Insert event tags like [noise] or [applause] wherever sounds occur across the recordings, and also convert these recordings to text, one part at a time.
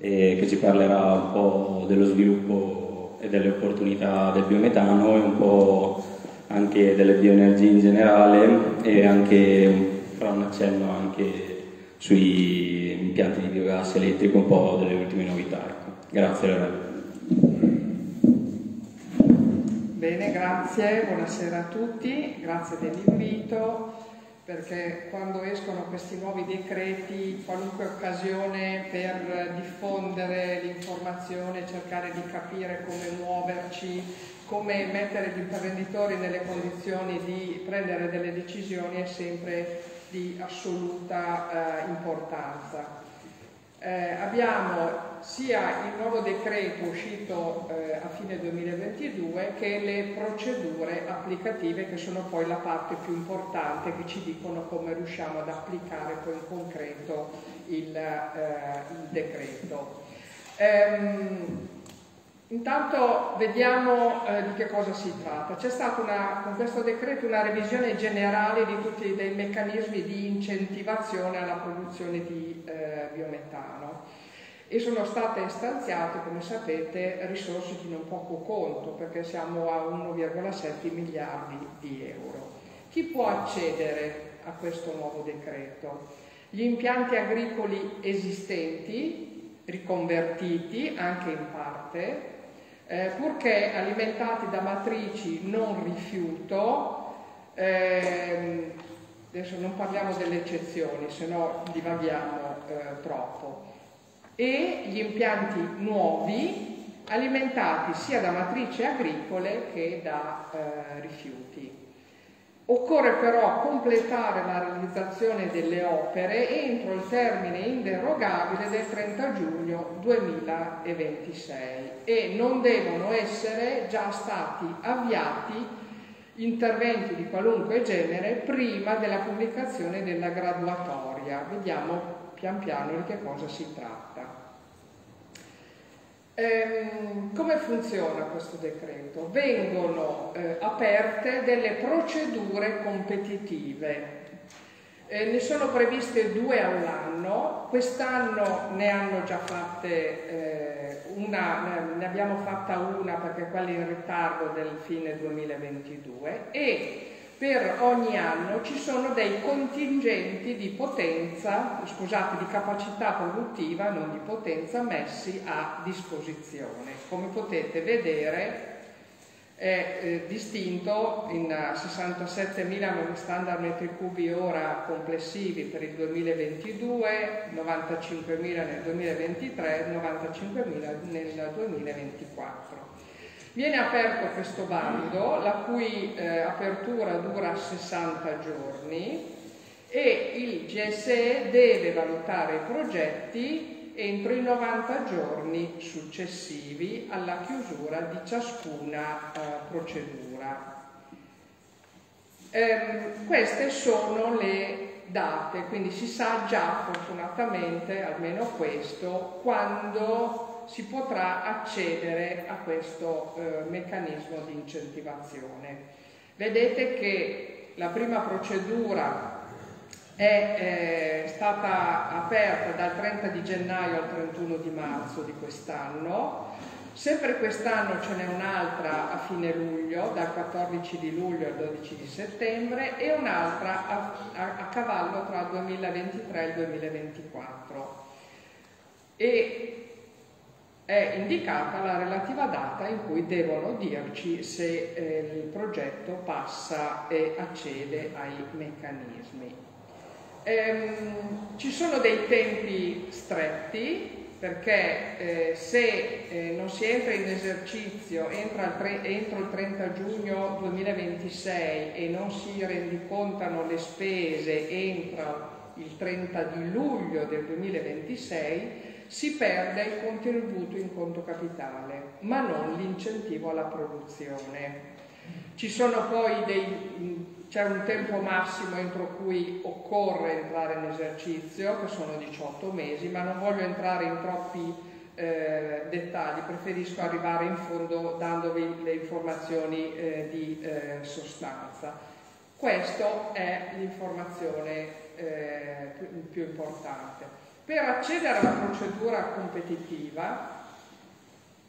e che ci parlerà un po' dello sviluppo e delle opportunità del biometano e un po' anche delle bioenergie in generale e anche farà un accenno anche sui impianti di biogas elettrico, un po' delle ultime novità. Ecco. Grazie Lorena. Bene, grazie, buonasera a tutti, grazie dell'invito perché quando escono questi nuovi decreti, qualunque occasione per diffondere l'informazione, cercare di capire come muoverci, come mettere gli imprenditori nelle condizioni di prendere delle decisioni è sempre di assoluta eh, importanza. Eh, abbiamo sia il nuovo decreto uscito eh, a fine 2022 che le procedure applicative che sono poi la parte più importante che ci dicono come riusciamo ad applicare poi in concreto il, eh, il decreto. Ehm, Intanto vediamo eh, di che cosa si tratta. C'è stata una, con questo decreto una revisione generale di tutti i meccanismi di incentivazione alla produzione di eh, biometano e sono state stanziate, come sapete, risorse di non poco conto perché siamo a 1,7 miliardi di euro. Chi può accedere a questo nuovo decreto? Gli impianti agricoli esistenti, riconvertiti anche in parte, eh, purché alimentati da matrici non rifiuto, ehm, adesso non parliamo delle eccezioni, se no divaghiamo eh, troppo, e gli impianti nuovi alimentati sia da matrici agricole che da eh, rifiuti. Occorre però completare la realizzazione delle opere entro il termine inderogabile del 30 giugno 2026 e non devono essere già stati avviati interventi di qualunque genere prima della pubblicazione della graduatoria. Vediamo pian piano di che cosa si tratta. Ehm, come funziona questo decreto? Vengono eh, aperte delle procedure competitive. Eh, ne sono previste due all'anno, quest'anno ne hanno già fatte eh, una, ne abbiamo fatta una perché quella in ritardo del fine 2022 e per ogni anno ci sono dei contingenti di potenza, scusate, di capacità produttiva, non di potenza, messi a disposizione. Come potete vedere è eh, distinto in 67.000 standard metri cubi ora complessivi per il 2022, 95.000 nel 2023, 95.000 nel 2024. Viene aperto questo bando, la cui eh, apertura dura 60 giorni e il GSE deve valutare i progetti entro i 90 giorni successivi alla chiusura di ciascuna eh, procedura. Ehm, queste sono le date, quindi si sa già fortunatamente, almeno questo, quando si potrà accedere a questo eh, meccanismo di incentivazione. Vedete che la prima procedura è eh, stata aperta dal 30 di gennaio al 31 di marzo di quest'anno, sempre quest'anno ce n'è un'altra a fine luglio, dal 14 di luglio al 12 di settembre e un'altra a, a, a cavallo tra il 2023 e il 2024. E è indicata la relativa data in cui devono dirci se eh, il progetto passa e accede ai meccanismi. Ehm, ci sono dei tempi stretti perché eh, se eh, non si entra in esercizio entro il 30 giugno 2026 e non si rendicontano le spese entro il 30 di luglio del 2026, si perde il contributo in conto capitale, ma non l'incentivo alla produzione. Ci sono poi dei, c'è un tempo massimo entro cui occorre entrare in esercizio, che sono 18 mesi, ma non voglio entrare in troppi eh, dettagli, preferisco arrivare in fondo dandovi le informazioni eh, di eh, sostanza. Questa è l'informazione eh, più, più importante. Per accedere alla procedura competitiva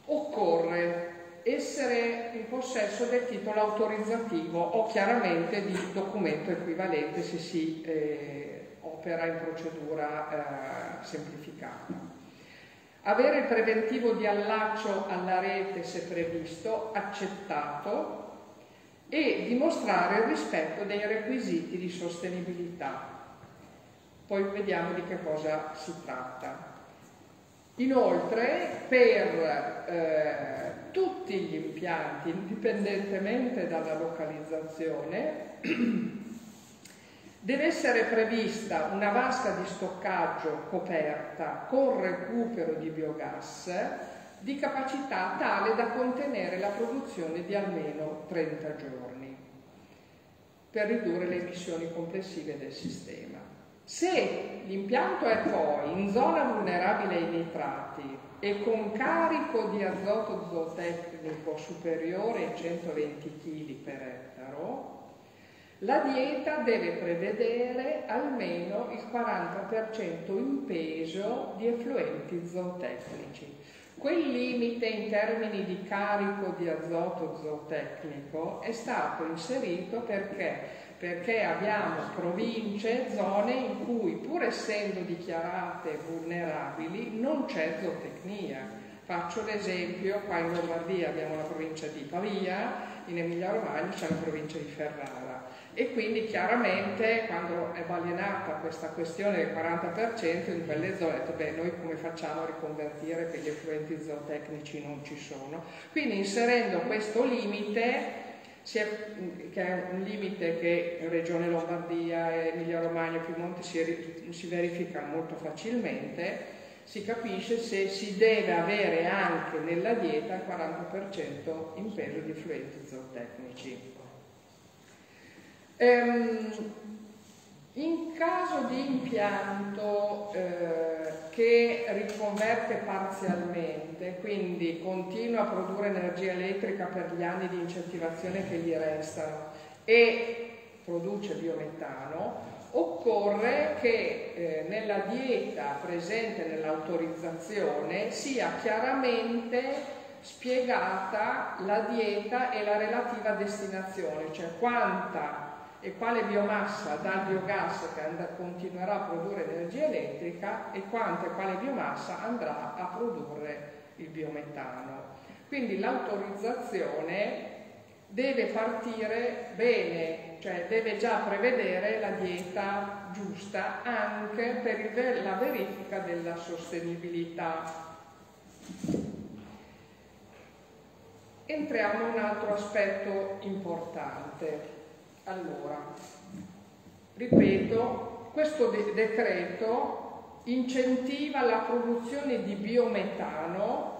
occorre essere in possesso del titolo autorizzativo o chiaramente di documento equivalente se si eh, opera in procedura eh, semplificata. Avere il preventivo di allaccio alla rete se previsto, accettato e dimostrare il rispetto dei requisiti di sostenibilità. Poi vediamo di che cosa si tratta. Inoltre, per eh, tutti gli impianti, indipendentemente dalla localizzazione, [clears throat] deve essere prevista una vasca di stoccaggio coperta con recupero di biogas di capacità tale da contenere la produzione di almeno 30 giorni per ridurre le emissioni complessive del sistema. Se l'impianto è poi in zona vulnerabile ai nitrati e con carico di azoto zootecnico superiore ai 120 kg per ettaro, la dieta deve prevedere almeno il 40% in peso di effluenti zootecnici. Quel limite in termini di carico di azoto zootecnico è stato inserito perché perché abbiamo province, zone in cui pur essendo dichiarate vulnerabili non c'è zootecnia. Faccio l'esempio, qua in Lombardia abbiamo la provincia di Pavia, in Emilia Romagna c'è la provincia di Ferrara e quindi chiaramente quando è balenata questa questione del 40% in quelle zone, detto, beh, noi come facciamo a riconvertire che gli effluenti zootecnici non ci sono? Quindi inserendo questo limite che è un limite che Regione Lombardia, Emilia Romagna e Piemonte si, si verifica molto facilmente, si capisce se si deve avere anche nella dieta il 40% in peso di fluenti zootecnici. Ehm, in caso di impianto eh, che riconverte parzialmente, quindi continua a produrre energia elettrica per gli anni di incentivazione che gli restano e produce biometano, occorre che eh, nella dieta presente nell'autorizzazione sia chiaramente spiegata la dieta e la relativa destinazione, cioè quanta e quale biomassa dal biogas che continuerà a produrre energia elettrica e quanta e quale biomassa andrà a produrre il biometano. Quindi l'autorizzazione deve partire bene, cioè deve già prevedere la dieta giusta anche per la verifica della sostenibilità. Entriamo in un altro aspetto importante. Allora, ripeto, questo de decreto incentiva la produzione di biometano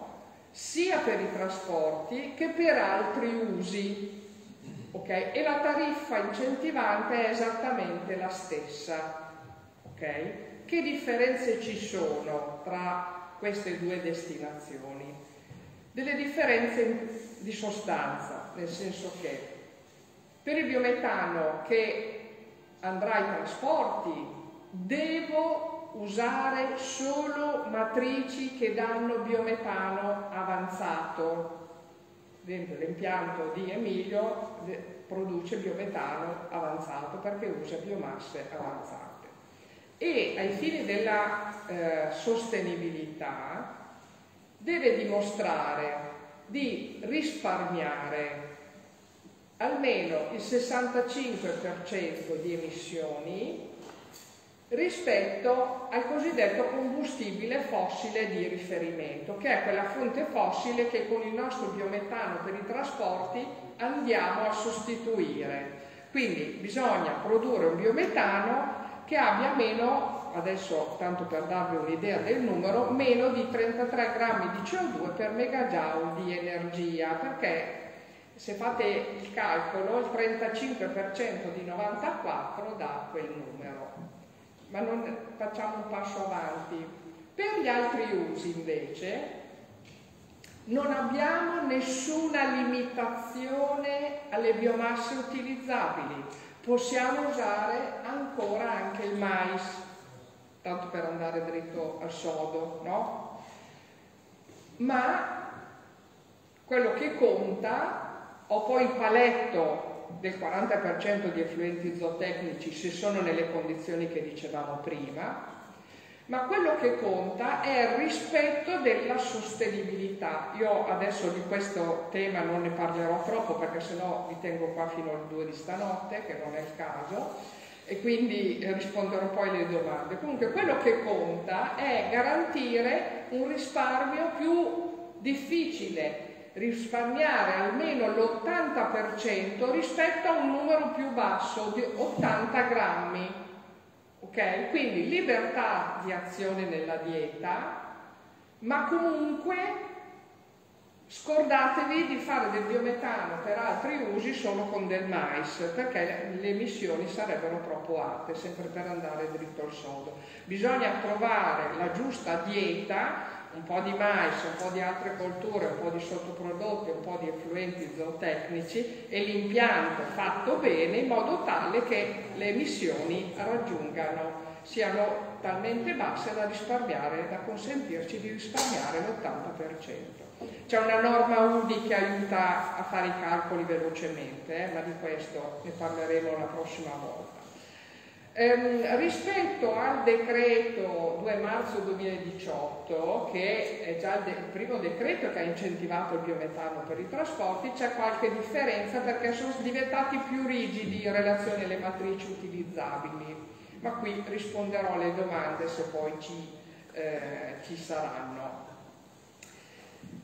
sia per i trasporti che per altri usi. Okay? E la tariffa incentivante è esattamente la stessa. Okay? Che differenze ci sono tra queste due destinazioni? Delle differenze di sostanza, nel senso che per il biometano che andrà ai trasporti devo usare solo matrici che danno biometano avanzato. L'impianto di Emilio produce biometano avanzato perché usa biomasse avanzate. E ai fini della eh, sostenibilità deve dimostrare di risparmiare almeno il 65% di emissioni rispetto al cosiddetto combustibile fossile di riferimento, che è quella fonte fossile che con il nostro biometano per i trasporti andiamo a sostituire. Quindi bisogna produrre un biometano che abbia meno, adesso tanto per darvi un'idea del numero, meno di 33 grammi di CO2 per megajoule di energia, perché se fate il calcolo il 35% di 94 dà quel numero ma non facciamo un passo avanti. Per gli altri usi invece non abbiamo nessuna limitazione alle biomasse utilizzabili, possiamo usare ancora anche il mais. tanto per andare dritto al sodo, no? Ma quello che conta, ho poi il paletto del 40% di effluenti zootecnici se sono nelle condizioni che dicevamo prima, ma quello che conta è il rispetto della sostenibilità. Io adesso di questo tema non ne parlerò troppo perché sennò vi tengo qua fino alle due di stanotte, che non è il caso, e quindi risponderò poi alle domande. Comunque quello che conta è garantire un risparmio più difficile, risparmiare almeno l'80% rispetto a un numero più basso di 80 grammi. Ok? Quindi libertà di azione nella dieta, ma comunque Scordatevi di fare del biometano per altri usi solo con del mais, perché le emissioni sarebbero troppo alte, sempre per andare dritto al sodo. Bisogna trovare la giusta dieta, un po' di mais, un po' di altre colture, un po' di sottoprodotti, un po' di effluenti zootecnici e l'impianto fatto bene in modo tale che le emissioni raggiungano siano talmente basse da risparmiare, da consentirci di risparmiare l'80%. C'è una norma UDI che aiuta a fare i calcoli velocemente, eh, ma di questo ne parleremo la prossima volta. Ehm, rispetto al decreto 2 marzo 2018, che è già il, primo decreto che ha incentivato il biometano per i trasporti, c'è qualche differenza perché sono diventati più rigidi in relazione alle matrici utilizzabili, ma qui risponderò alle domande se poi ci, eh, ci saranno.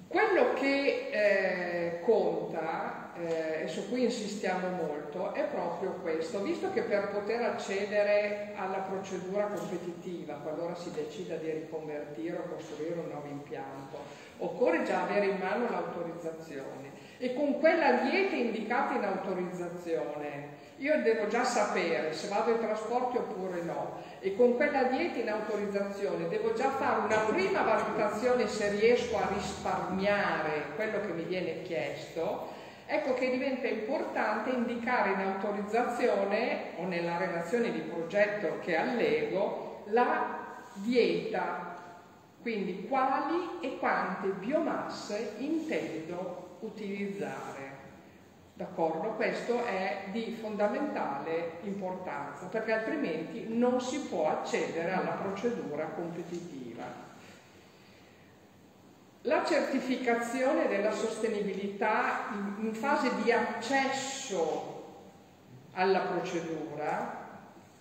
Quello che eh, conta, eh, e su cui insistiamo molto, è proprio questo, visto che per poter accedere alla procedura competitiva, qualora si decida di riconvertire o costruire un nuovo impianto, occorre già avere in mano l'autorizzazione. E con quella dieta indicata in autorizzazione io devo già sapere se vado ai trasporti oppure no. E con quella dieta in autorizzazione devo già fare una prima valutazione se riesco a risparmiare quello che mi viene chiesto, ecco che diventa importante indicare in autorizzazione o nella relazione di progetto che allego la dieta, quindi quali e quante biomasse intendo utilizzare. D'accordo? Questo è di fondamentale importanza perché altrimenti non si può accedere alla procedura competitiva. La certificazione della sostenibilità in fase di accesso alla procedura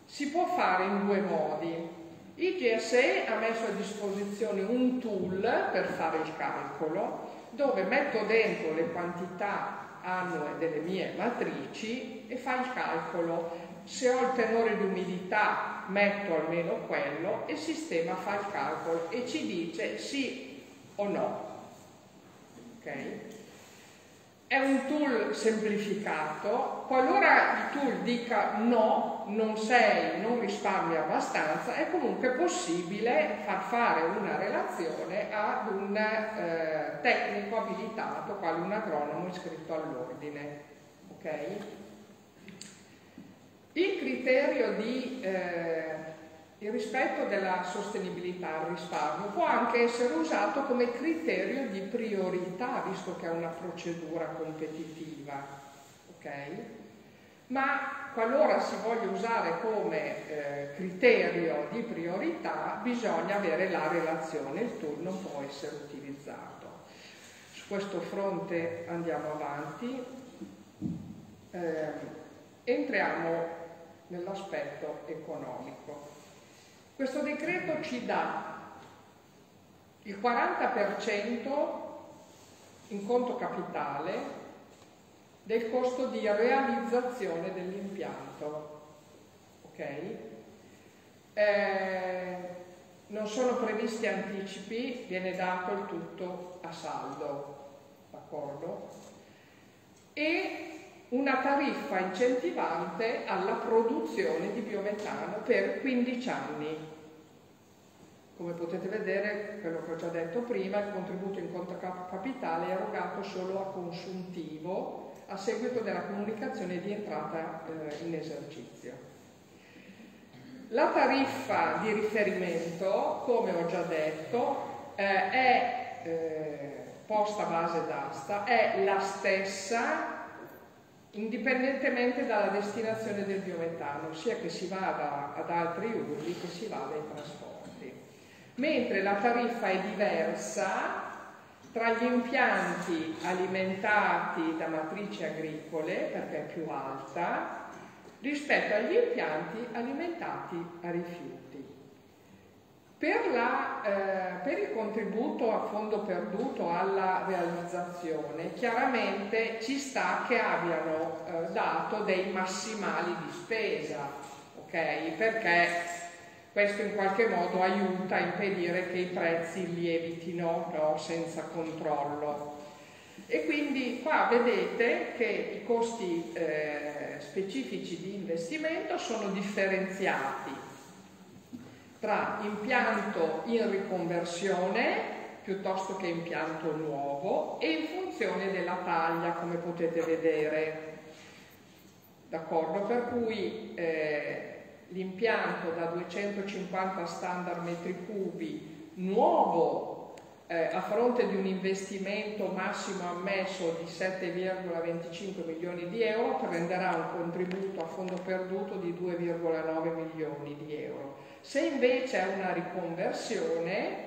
si può fare in due modi. Il GSE ha messo a disposizione un tool per fare il calcolo dove metto dentro le quantità annue delle mie matrici e fa il calcolo. Se ho il tenore di umidità metto almeno quello e il sistema fa il calcolo e ci dice sì o no. Okay? È un tool semplificato, qualora il tool dica no, non sei, non risparmi abbastanza, è comunque possibile far fare una relazione ad un eh, tecnico abilitato, quale un agronomo iscritto all'ordine. Okay? Il criterio di eh, il rispetto della sostenibilità al risparmio può anche essere usato come criterio di priorità, visto che è una procedura competitiva. Okay? Ma qualora si voglia usare come eh, criterio di priorità, bisogna avere la relazione, il tool non può essere utilizzato. Su questo fronte andiamo avanti. Eh, entriamo nell'aspetto economico. Questo decreto ci dà il 40% in conto capitale del costo di realizzazione dell'impianto. Ok? Eh, non sono previsti anticipi, viene dato il tutto a saldo, d'accordo? E una tariffa incentivante alla produzione di biometano per 15 anni. Come potete vedere, quello che ho già detto prima, il contributo in conto capitale è erogato solo a consuntivo a seguito della comunicazione di entrata eh, in esercizio. La tariffa di riferimento, come ho già detto, eh, è eh, posta a base d'asta, è la stessa indipendentemente dalla destinazione del biometano, sia che si vada ad altri usi che si vada ai trasporti. Mentre la tariffa è diversa tra gli impianti alimentati da matrici agricole, perché è più alta, rispetto agli impianti alimentati a rifiuti. Per, la, eh, per, il contributo a fondo perduto alla realizzazione, chiaramente ci sta che abbiano eh, dato dei massimali di spesa, ok? Perché questo in qualche modo aiuta a impedire che i prezzi lievitino no, senza controllo. E quindi qua vedete che i costi eh, specifici di investimento sono differenziati tra impianto in riconversione piuttosto che impianto nuovo e in funzione della taglia come potete vedere. D'accordo? Per cui eh, l'impianto da 250 standard metri cubi nuovo eh, a fronte di un investimento massimo ammesso di 7,25 milioni di euro prenderà un contributo a fondo perduto di 2,9 milioni di euro se invece è una riconversione,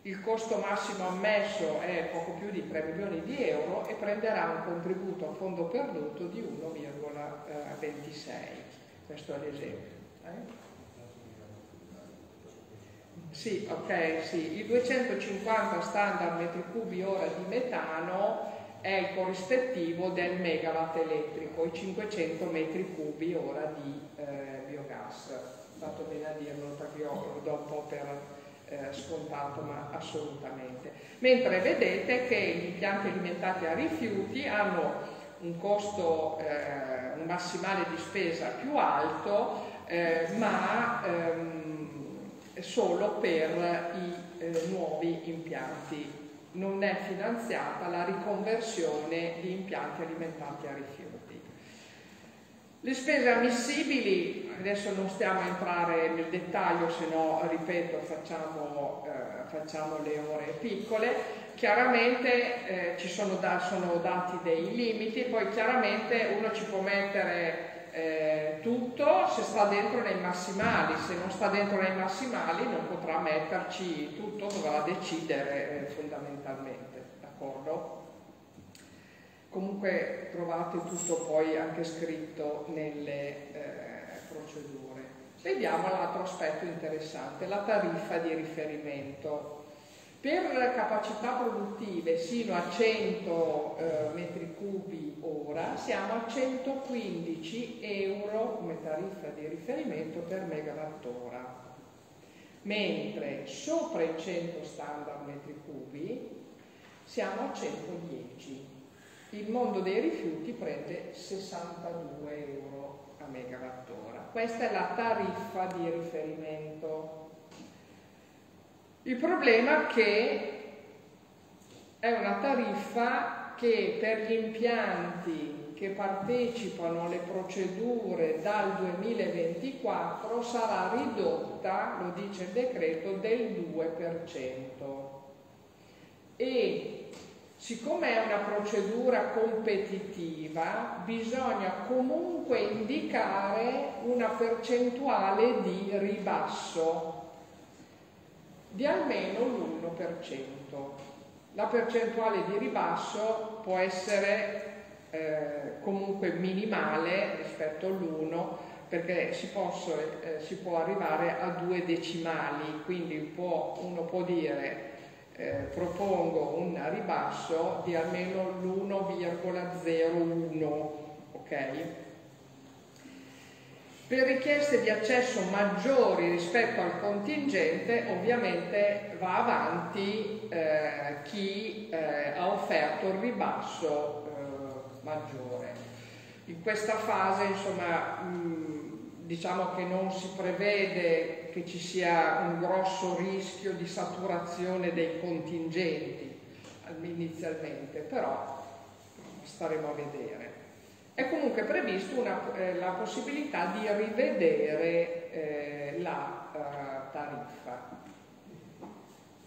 il costo massimo ammesso è poco più di 3 milioni di euro e prenderà un contributo a fondo perduto di 1,26. Questo è l'esempio. Eh? Sì, ok, sì. I 250 standard metri cubi ora di metano è il corrispettivo del megawatt elettrico, i 500 metri cubi ora di eh, biogas fatto bene a dirlo perché io lo do un po' per eh, scontato, ma assolutamente. Mentre vedete che gli impianti alimentati a rifiuti hanno un costo, eh, un massimale di spesa più alto, eh, ma ehm, solo per i eh, nuovi impianti. Non è finanziata la riconversione di impianti alimentati a rifiuti. Le spese ammissibili, adesso non stiamo a entrare nel dettaglio, se no, ripeto, facciamo, eh, facciamo, le ore piccole, chiaramente eh, ci sono, da, sono, dati dei limiti, poi chiaramente uno ci può mettere eh, tutto se sta dentro nei massimali, se non sta dentro nei massimali non potrà metterci tutto, dovrà decidere eh, fondamentalmente, d'accordo? Comunque trovate tutto poi anche scritto nelle eh, procedure. Vediamo l'altro aspetto interessante, la tariffa di riferimento. Per capacità produttive sino a 100 eh, metri cubi ora siamo a 115 euro come tariffa di riferimento per megawattora, mentre sopra i 100 standard metri cubi siamo a 110 il mondo dei rifiuti prende 62 euro a megawattora. Questa è la tariffa di riferimento. Il problema è che è una tariffa che per gli impianti che partecipano alle procedure dal 2024 sarà ridotta, lo dice il decreto, del 2%. E Siccome è una procedura competitiva, bisogna comunque indicare una percentuale di ribasso di almeno l'1%. La percentuale di ribasso può essere eh, comunque minimale rispetto all'1 perché si, posso, eh, si, può arrivare a due decimali, quindi può, uno può dire eh, propongo un ribasso di almeno l'1,01, ok? Per richieste di accesso maggiori rispetto al contingente ovviamente va avanti eh, chi eh, ha offerto il ribasso eh, maggiore. In questa fase insomma mh, diciamo che non si prevede che ci sia un grosso rischio di saturazione dei contingenti inizialmente, però staremo a vedere. è comunque previsto una, eh, la possibilità di rivedere eh, la eh, tariffa.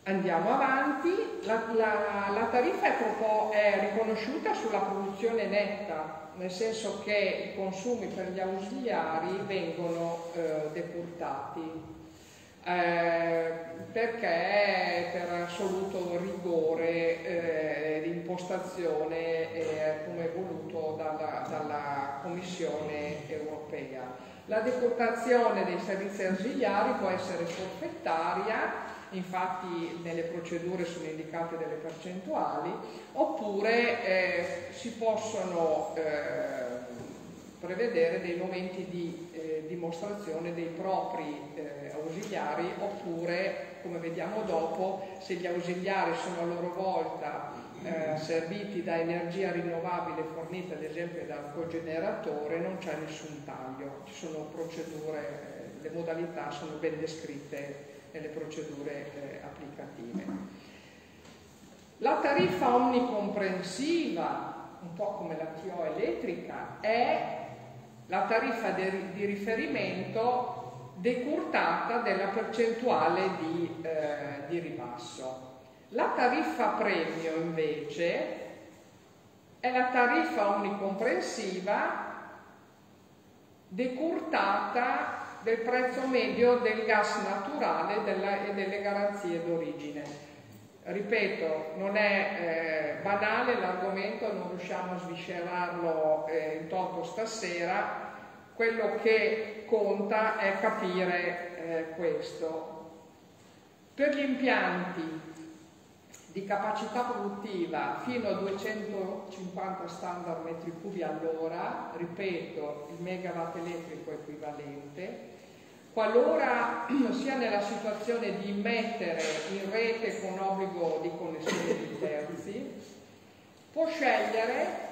Andiamo avanti, la, la, la tariffa è, proprio, è riconosciuta sulla produzione netta, nel senso che i consumi per gli ausiliari vengono eh, depurtati. Eh, perché? Per assoluto rigore eh, di impostazione eh, come voluto dalla, dalla, Commissione europea. La decurtazione dei servizi ausiliari può essere forfettaria, infatti nelle procedure sono indicate delle percentuali, oppure eh, si possono eh, prevedere dei momenti di eh, dimostrazione dei propri eh, ausiliari oppure, come vediamo dopo, se gli ausiliari sono a loro volta eh, serviti da energia rinnovabile fornita ad esempio dal cogeneratore non c'è nessun taglio, ci sono procedure, eh, le modalità sono ben descritte nelle procedure eh, applicative. La tariffa omnicomprensiva un po' come la TO elettrica, è la tariffa di riferimento decurtata della percentuale di, eh, di ribasso. La tariffa premio invece è la tariffa omnicomprensiva decurtata del prezzo medio del gas naturale della, e delle garanzie d'origine. Ripeto, non è eh, banale l'argomento, non riusciamo a sviscerarlo eh, in toto stasera, quello che conta è capire eh, questo. Per gli impianti di capacità produttiva fino a 250 standard metri cubi all'ora, ripeto, il megawatt elettrico equivalente, qualora [clears throat] sia nella situazione di mettere in rete con obbligo di connessione di terzi, può scegliere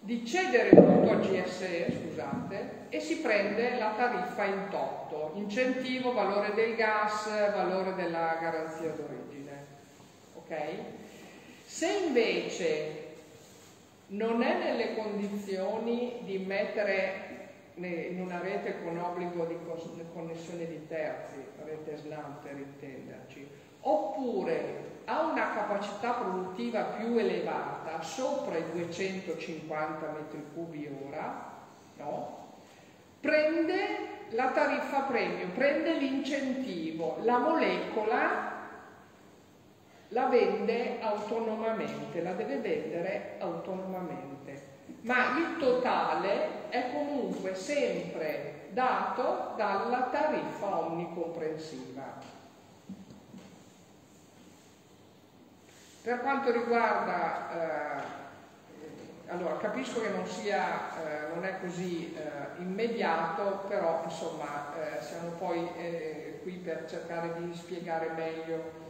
di cedere tutto al GSE, scusate, e si prende la tariffa in toto, incentivo, valore del gas, valore della garanzia d'origine. Ok? Se invece non è nelle condizioni di mettere in una rete con obbligo di connessione di terzi, rete SNAM per intenderci, oppure ha una capacità produttiva più elevata, sopra i 250 metri cubi ora, no? prende la tariffa premium, prende l'incentivo, la molecola la vende autonomamente, la deve vendere autonomamente ma il totale è comunque sempre dato dalla tariffa omnicomprensiva. Per quanto riguarda, eh, allora capisco che non, sia, eh, non è così eh, immediato, però insomma eh, siamo poi eh, qui per cercare di spiegare meglio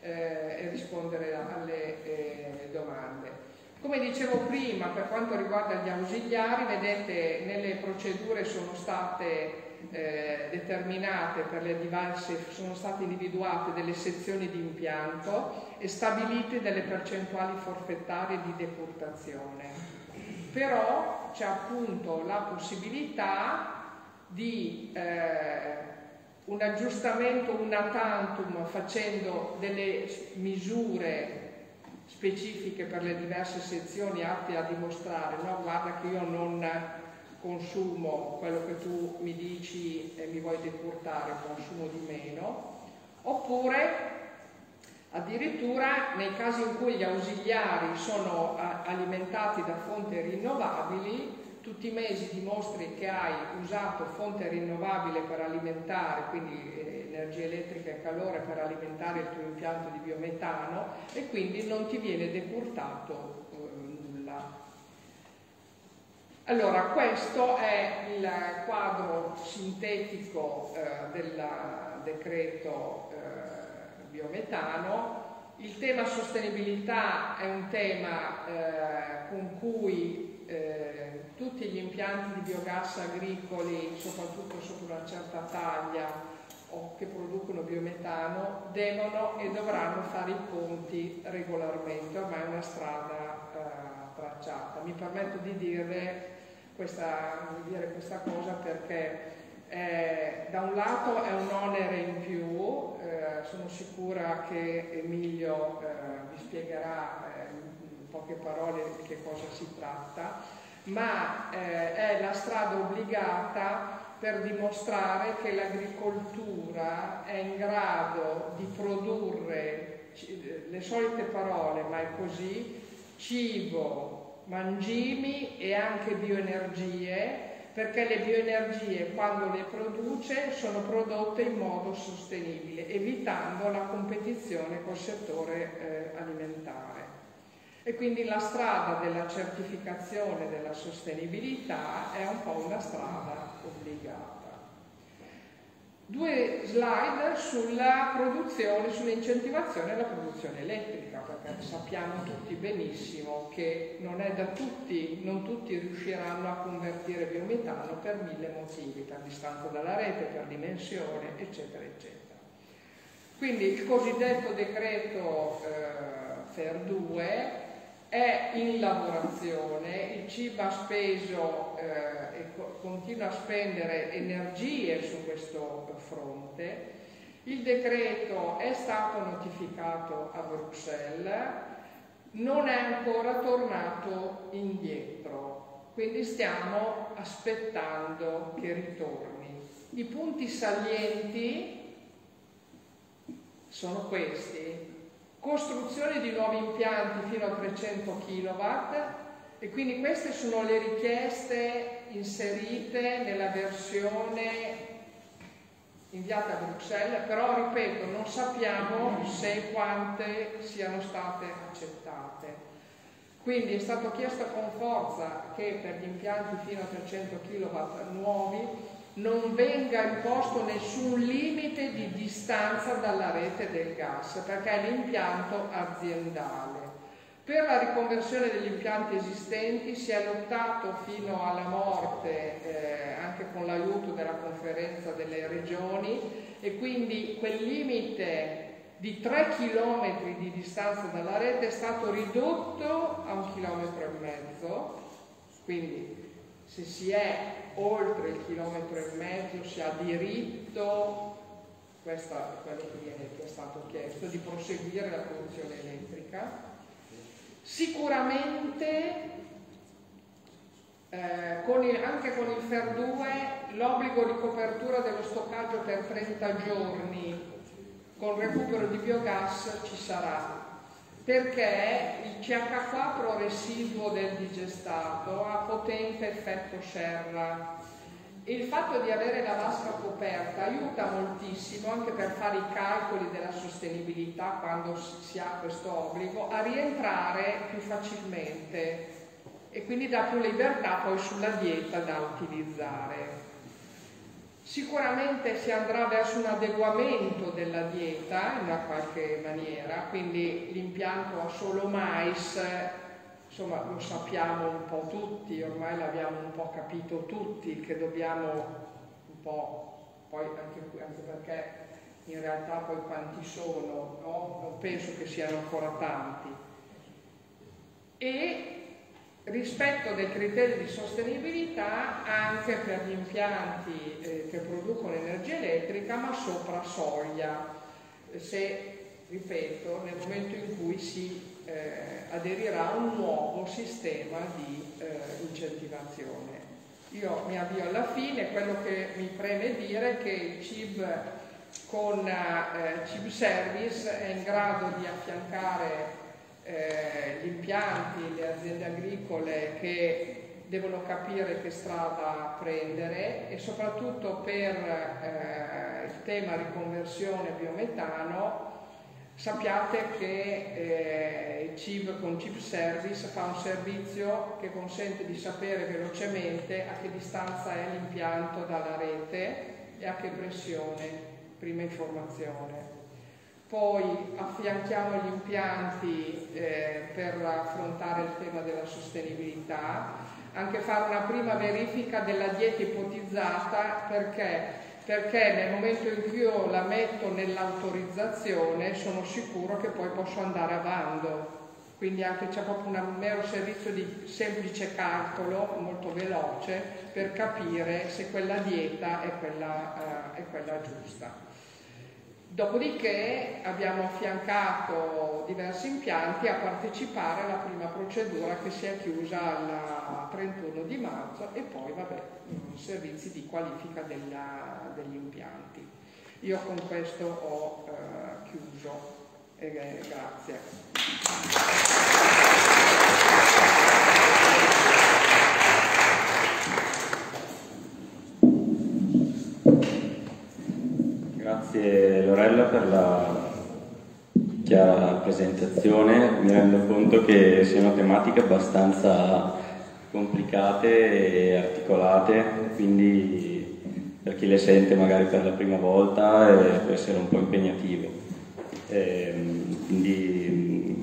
eh, e rispondere alle domande. Come dicevo prima, per quanto riguarda gli ausiliari, vedete nelle procedure sono state eh, determinate per le diverse, sono state individuate delle sezioni di impianto e stabilite delle percentuali forfettarie di decurtazione. Però c'è appunto la possibilità di eh, un aggiustamento una tantum facendo delle misure specifiche per le diverse sezioni atte a dimostrare, no? Guarda che io non consumo quello che tu mi dici e mi vuoi decurtare, consumo di meno, oppure addirittura nei casi in cui gli ausiliari sono alimentati da fonti rinnovabili, tutti i mesi dimostri che hai usato fonte rinnovabile per alimentare, quindi eh, energia elettrica e calore per alimentare il tuo impianto di biometano e quindi non ti viene decurtato eh, nulla. Allora, questo è il quadro sintetico eh, del decreto eh, biometano. Il tema sostenibilità è un tema eh, con cui eh, tutti gli impianti di biogas agricoli, soprattutto sopra una certa taglia o che producono biometano, devono e dovranno fare i conti regolarmente, ormai è una strada eh, tracciata. Mi permetto di dire questa, dire questa cosa perché eh, da un lato è un onere in più, eh, sono sicura che Emilio eh, vi spiegherà eh, poche parole di che cosa si tratta, ma eh, è la strada obbligata per dimostrare che l'agricoltura è in grado di produrre le solite parole, ma è così, cibo, mangimi e anche bioenergie perché le bioenergie quando le produce sono prodotte in modo sostenibile, evitando la competizione col settore eh, alimentare. E quindi la strada della certificazione della sostenibilità è un po' una strada obbligata. Due slide sulla produzione, sull'incentivazione della produzione elettrica, perché sappiamo tutti benissimo che non è da tutti, non tutti riusciranno a convertire biometano per mille motivi, per distanza dalla rete, per dimensione, eccetera, eccetera. Quindi il cosiddetto decreto eh, FER 2 è in lavorazione, il CIB ha speso eh, e continua a spendere energie su questo fronte, il decreto è stato notificato a Bruxelles, non è ancora tornato indietro, quindi stiamo aspettando che ritorni. I punti salienti sono questi, costruzione di nuovi impianti fino a 300 kW e quindi queste sono le richieste inserite nella versione inviata a Bruxelles, però ripeto, non sappiamo se quante siano state accettate. Quindi è stato chiesto con forza che per gli impianti fino a 300 kW nuovi non venga imposto nessun limite di distanza dalla rete del gas, perché è l'impianto aziendale. Per la riconversione degli impianti esistenti si è lottato fino alla morte eh, anche con l'aiuto della conferenza delle regioni e quindi quel limite di 3 km di distanza dalla rete è stato ridotto a un chilometro e mezzo, quindi se si è oltre il chilometro e mezzo si ha diritto, questo è quello che, viene, che è stato chiesto, di proseguire la produzione elettrica. Sicuramente eh, con il, anche con il FER 2 l'obbligo di copertura dello stoccaggio per 30 giorni con recupero di biogas ci sarà perché il CH4 residuo del digestato ha potente effetto serra. Il fatto di avere la vasca coperta aiuta moltissimo anche per fare i calcoli della sostenibilità quando si ha questo obbligo a rientrare più facilmente e quindi dà più libertà poi sulla dieta da utilizzare. Sicuramente si andrà verso un adeguamento della dieta in una qualche maniera, quindi l'impianto a solo mais, insomma lo sappiamo un po' tutti, ormai l'abbiamo un po' capito tutti che dobbiamo un po', poi anche, anche perché in realtà poi quanti sono, no? non penso che siano ancora tanti. E rispetto dei criteri di sostenibilità anche per gli impianti eh, che producono energia elettrica ma sopra soglia se, ripeto, nel momento in cui si eh, aderirà a un nuovo sistema di eh, incentivazione. Io mi avvio alla fine, quello che mi preme dire è che il CIB con eh, CIB Service è in grado di affiancare eh, gli impianti, le aziende agricole che devono capire che strada prendere e soprattutto per eh, il tema riconversione biometano sappiate che eh, il CIB con CIB Service fa un servizio che consente di sapere velocemente a che distanza è l'impianto dalla rete e a che pressione, prima informazione poi affianchiamo gli impianti eh, per affrontare il tema della sostenibilità, anche fare una prima verifica della dieta ipotizzata perché, perché nel momento in cui io la metto nell'autorizzazione sono sicuro che poi posso andare a bando quindi anche c'è proprio un mero servizio di semplice calcolo molto veloce per capire se quella dieta è quella, eh, è quella giusta. Dopodiché abbiamo affiancato diversi impianti a partecipare alla prima procedura che si è chiusa il 31 di marzo e poi vabbè, servizi di qualifica della, degli impianti. Io con questo ho eh, chiuso. Eh, grazie. Grazie Lorella per la chiara presentazione. Mi rendo conto che siano tematiche abbastanza complicate e articolate, quindi per chi le sente magari per la prima volta eh, può essere un po' impegnativo. Eh, quindi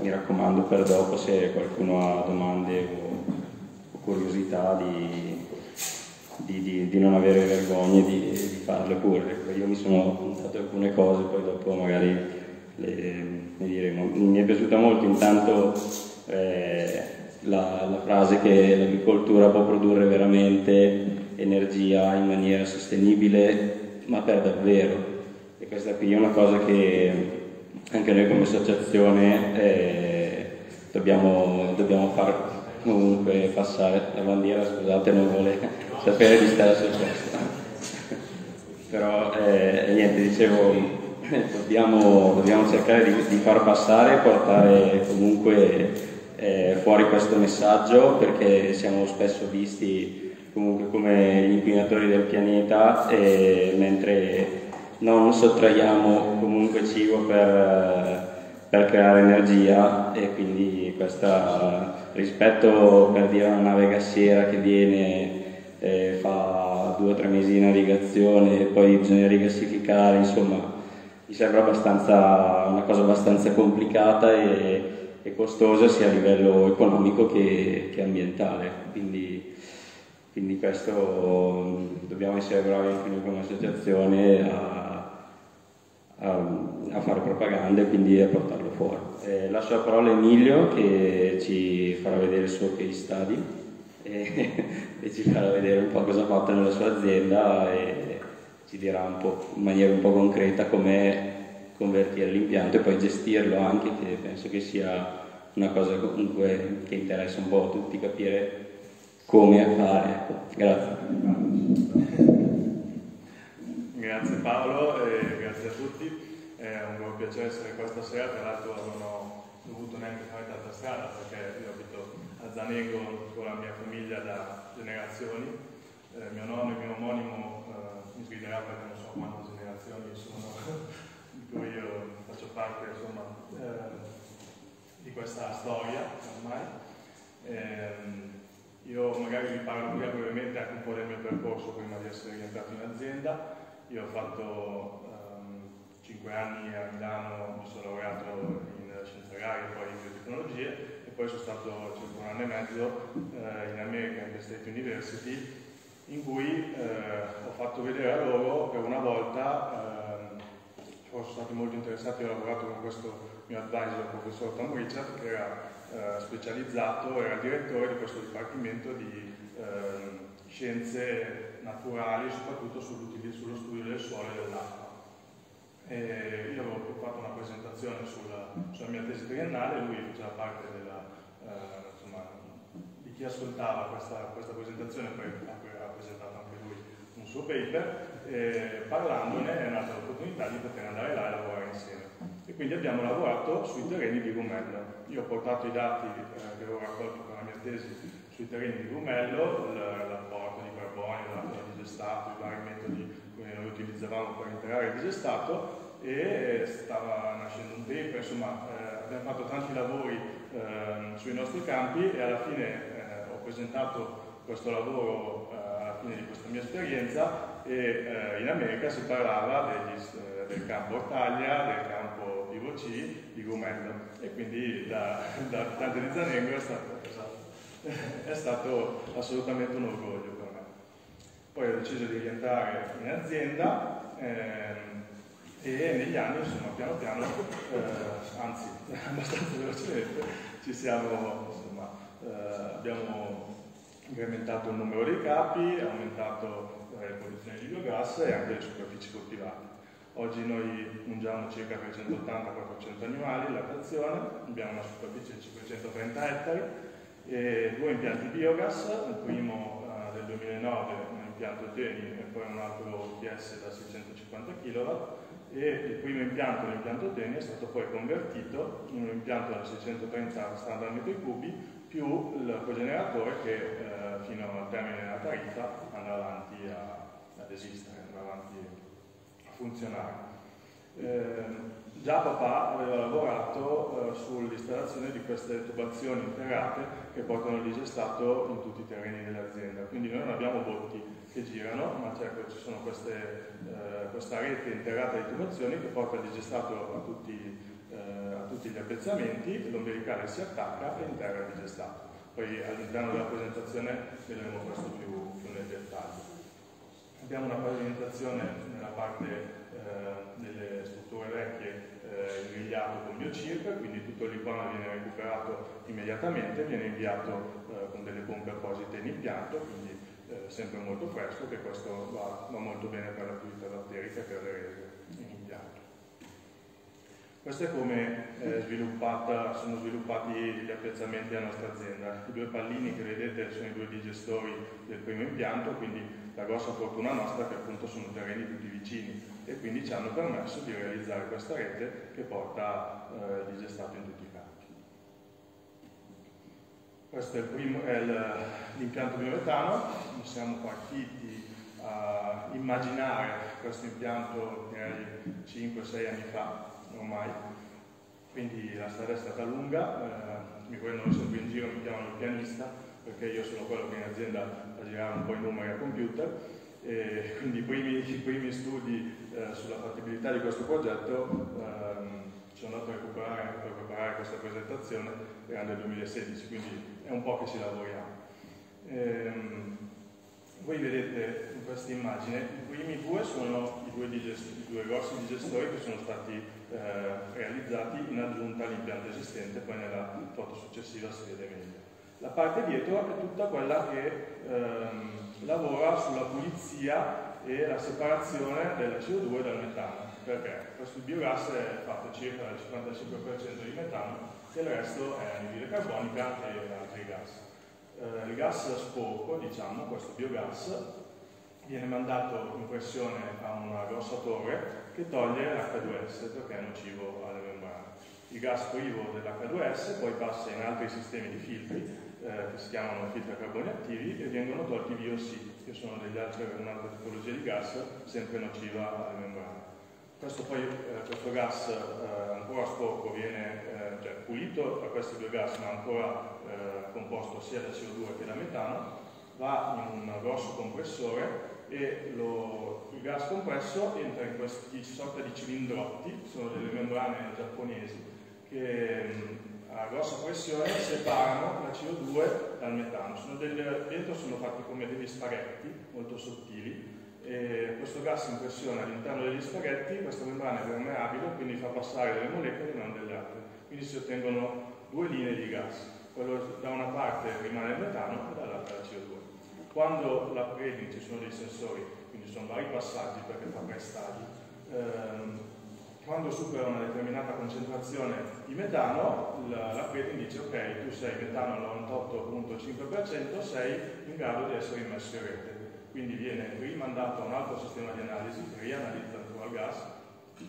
mi raccomando per dopo se qualcuno ha domande o curiosità di di, di, di, non avere vergogna di, di farle pure. Io mi sono appuntato alcune cose, poi dopo magari le, le diremo. Mi è piaciuta molto intanto eh, la, la, frase che l'agricoltura può produrre veramente energia in maniera sostenibile, ma per davvero. E questa qui è una cosa che anche noi come associazione eh, dobbiamo, dobbiamo far comunque passare. La bandiera, scusate, non vuole sapere di stare sul posto. Però eh, niente, dicevo, dobbiamo, dobbiamo cercare di, di, far passare e portare comunque eh, fuori questo messaggio perché siamo spesso visti comunque come gli inquinatori del pianeta e mentre non sottraiamo comunque cibo per, per creare energia e quindi questa rispetto per dire una nave gassiera che viene eh, fa due o tre mesi di navigazione e poi bisogna rigassificare, insomma mi sembra una cosa abbastanza complicata e, e, costosa sia a livello economico che, che ambientale. Quindi, quindi, questo dobbiamo essere bravi anche noi come associazione a, a, a fare propaganda e quindi a portarlo fuori. Eh, lascio la parola a Emilio che ci farà vedere il suo case study e, [laughs] e ci farà vedere un po' cosa ha fatto nella sua azienda e ci dirà un po' in maniera un po' concreta come convertire l'impianto e poi gestirlo anche, che penso che sia una cosa comunque che interessa un po' a tutti capire come fare. Ecco. Grazie. Grazie Paolo e grazie a tutti. È un buon piacere essere qua stasera, tra l'altro non ho dovuto neanche fare tanta strada perché io abito a Zanego con la mia famiglia da generazioni. Eh, mio nonno e mio omonimo eh, mi sgriderà perché non so quante generazioni sono, [laughs] di cui io faccio parte insomma, eh, di questa storia ormai. Ehm, io magari vi parlo brevemente anche un po' del mio percorso prima di essere rientrato in azienda. Io ho fatto um, 5 anni a Milano, mi sono laureato in scienze agrarie e poi in biotecnologie poi sono stato circa un anno e mezzo eh, in American State University in cui eh, ho fatto vedere a loro per una volta, eh, sono stati molto interessati, ho lavorato con questo mio advisor, il professor Tom Richard, che era eh, specializzato, era direttore di questo dipartimento di ehm, scienze naturali, soprattutto sullo studio del suolo e dell'acqua. E io avevo fatto una presentazione sulla, sulla mia tesi triennale, lui faceva parte della, eh, insomma, di chi ascoltava questa, questa presentazione, poi ha presentato anche lui un suo paper, e parlandone è nata l'opportunità di poter andare là e lavorare insieme. E quindi abbiamo lavorato sui terreni di Rumello. Io ho portato i dati eh, che avevo raccolto con la mia tesi sui terreni di Rumello, l'apporto di carbonio, la digestato, i vari metodi che noi utilizzavamo per integrare il digestato e stava nascendo un paper, insomma eh, abbiamo fatto tanti lavori eh, sui nostri campi e alla fine eh, ho presentato questo lavoro eh, alla fine di questa mia esperienza e eh, in America si parlava degli, eh, del campo Ortaglia, del campo Vivo C, di Gumello e quindi da, [laughs] da abitante di Zanengo è stato, [laughs] è stato assolutamente un orgoglio poi ho deciso di rientrare in azienda, ehm, e negli anni insomma piano piano, eh, anzi [laughs] abbastanza velocemente, ci siamo, insomma, eh, abbiamo incrementato il numero dei capi, aumentato eh, le produzioni di biogas e anche le superfici coltivate. Oggi noi mungiamo circa 380-400 animali in lattazione, abbiamo una superficie di 530 ettari e due impianti biogas, il primo eh, del 2009 un impianto Teni e poi un altro TS da 650 kW e il primo impianto, l'impianto Teni, è stato poi convertito in un impianto da 630 standard metri cubi più il cogeneratore che eh, fino al termine della tariffa andrà avanti a, ad esistere, andrà avanti a funzionare. Eh, già papà aveva lavorato eh, sull'installazione di queste tubazioni interrate che portano il digestato in tutti i terreni dell'azienda, quindi noi non abbiamo botti che girano, ma certo ci sono queste, eh, questa rete interrata di tubazioni che porta il digestato a tutti, eh, a tutti gli appezzamenti, l'ombelicale si attacca e interra il digestato. Poi all'interno della presentazione vedremo questo più, più nel dettaglio. Abbiamo una pavimentazione nella parte eh, delle strutture vecchie eh, ingrigliato con biocirca, quindi tutto l'icona viene recuperato immediatamente, viene inviato eh, con delle pompe apposite in impianto, quindi eh, sempre molto fresco, che questo va, va, molto bene per la pulita batterica e per le rese in impianto. Questo è come eh, sono sviluppati gli appezzamenti della nostra azienda. I due pallini che vedete sono i due digestori del primo impianto, quindi la grossa fortuna nostra è che appunto sono terreni tutti vicini e quindi ci hanno permesso di realizzare questa rete che porta eh, il digestato in tutti i campi. Questo è, l'impianto biometano, siamo partiti a immaginare questo impianto direi 5-6 anni fa ormai, quindi la strada è stata lunga, eh, mi prendono sempre in giro, mi chiamano il pianista, perché io sono quello che in azienda fa girare un po' i numeri a computer, e quindi i primi, i primi studi eh, sulla fattibilità di questo progetto ehm, sono andato a recuperare anche per preparare questa presentazione, era nel 2016, quindi è un po' che ci lavoriamo. Ehm, voi vedete in questa immagine, i primi due sono i due, i due grossi digestori che sono stati eh, realizzati in aggiunta all'impianto esistente, poi nella foto successiva si vede meglio. La parte dietro è tutta quella che ehm, lavora sulla pulizia e la separazione della CO2 dal metano, perché? Questo biogas è fatto circa del 55% di metano e il resto è anidride carbonica e altri gas. Eh, il gas sporco, diciamo, questo biogas, viene mandato in pressione a una grossa torre che toglie l'H2S perché è nocivo alle membrane. Il gas privo dell'H2S poi passa in altri sistemi di filtri eh, che si chiamano filtri a carboni attivi e vengono tolti via ossidi, che sono altri, un'altra tipologia di gas sempre nociva alle membrane. Questo, poi, eh, questo gas eh, ancora sporco viene eh, cioè, pulito da questo biogas ma ancora eh, composto sia da CO2 che da metano, va in un grosso compressore e lo, il gas compresso entra in questi sorta di cilindrotti, sono delle membrane giapponesi che mm, a grossa pressione separano la CO2 dal metano. Sono delle, dentro sono fatti come degli spaghetti molto sottili e questo gas in pressione all'interno degli spaghetti, questa membrana è permeabile, quindi fa passare delle molecole e non delle altre. Quindi si ottengono due linee di gas, quello da una parte rimane il metano e dall'altra la CO2. Quando l'upgrading ci sono dei sensori, quindi sono vari passaggi perché fa tre stadi, ehm, quando supera una determinata concentrazione di metano, l'upgrading dice ok, tu sei metano al 98.5%, sei in grado di essere immesso in rete quindi viene rimandato a un altro sistema di analisi rianalizza il tuo gas,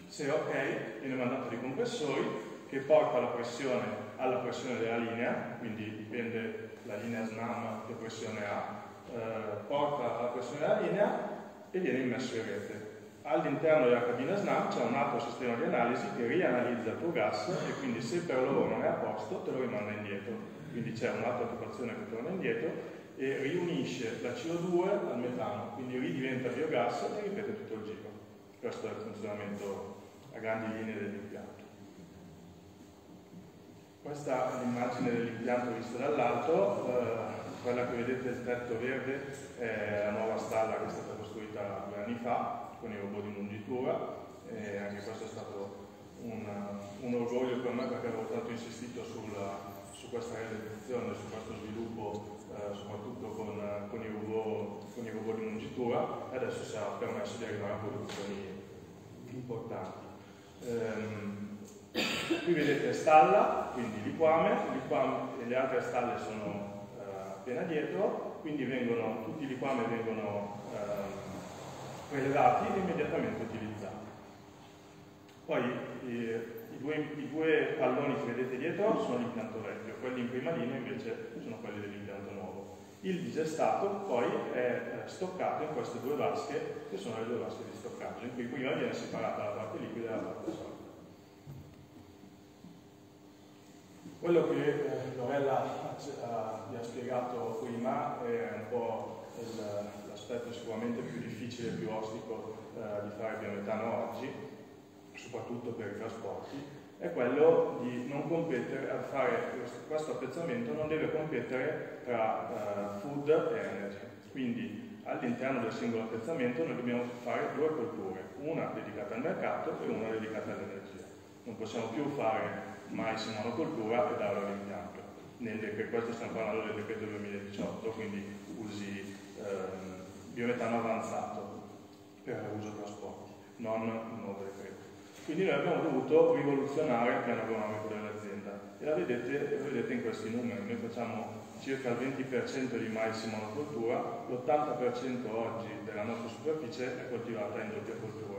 se ok viene mandato dei compressori che porta la pressione alla pressione della linea, quindi dipende la linea SNAM che pressione ha, eh, porta alla pressione della linea e viene immesso in rete. All'interno della cabina SNAM c'è un altro sistema di analisi che rianalizza il tuo gas e quindi se per loro non è a posto te lo rimanda indietro, quindi c'è un'altra occupazione che torna indietro e riunisce la CO2 al metano, quindi ridiventa biogas e ripete tutto il giro. Questo è il funzionamento a grandi linee dell'impianto. Questa è l'immagine dell'impianto vista dall'alto, eh, quella che vedete il tetto verde è la nuova stalla che è stata costruita due anni fa con i robot di mungitura, eh, e anche questo è stato un, un orgoglio per me perché avevo tanto insistito sulla, su questa realizzazione, su questo sviluppo, eh, soprattutto con, con, i robot, con i robot di mungitura e adesso si è permesso di arrivare a produzioni importanti. Ehm, qui vedete stalla, quindi liquame, liquame e le altre stalle sono eh, appena dietro, quindi vengono, tutti i liquami vengono eh, prelevati e immediatamente utilizzati. Poi i, i, due, i, due, palloni che vedete dietro sono l'impianto vecchio, quelli in prima linea invece sono quelli dell'impianto nuovo. Il digestato poi è eh, stoccato in queste due vasche, che sono le due vasche di stoccaggio, in cui prima viene separata la parte liquida e la parte solida. Quello che eh, Lorella vi ha spiegato prima è un po' l'aspetto sicuramente più difficile e più ostico eh, di fare biometano oggi, soprattutto per i trasporti, è quello di non competere, a fare questo appezzamento non deve competere tra uh, food e energy. Quindi all'interno del singolo appezzamento noi dobbiamo fare due colture, una dedicata al mercato e una dedicata all'energia. Non possiamo più fare mais in monocoltura e darlo all'impianto. Questo stiamo parlando del decreto 2018, quindi usi ehm, biometano avanzato per uso trasporti, non nuovo decreto. Quindi noi abbiamo dovuto rivoluzionare il piano economico dell'azienda e la vedete, lo vedete in questi numeri. Noi facciamo circa il 20% di mais in monocoltura, l'80% oggi della nostra superficie è coltivata in doppia coltura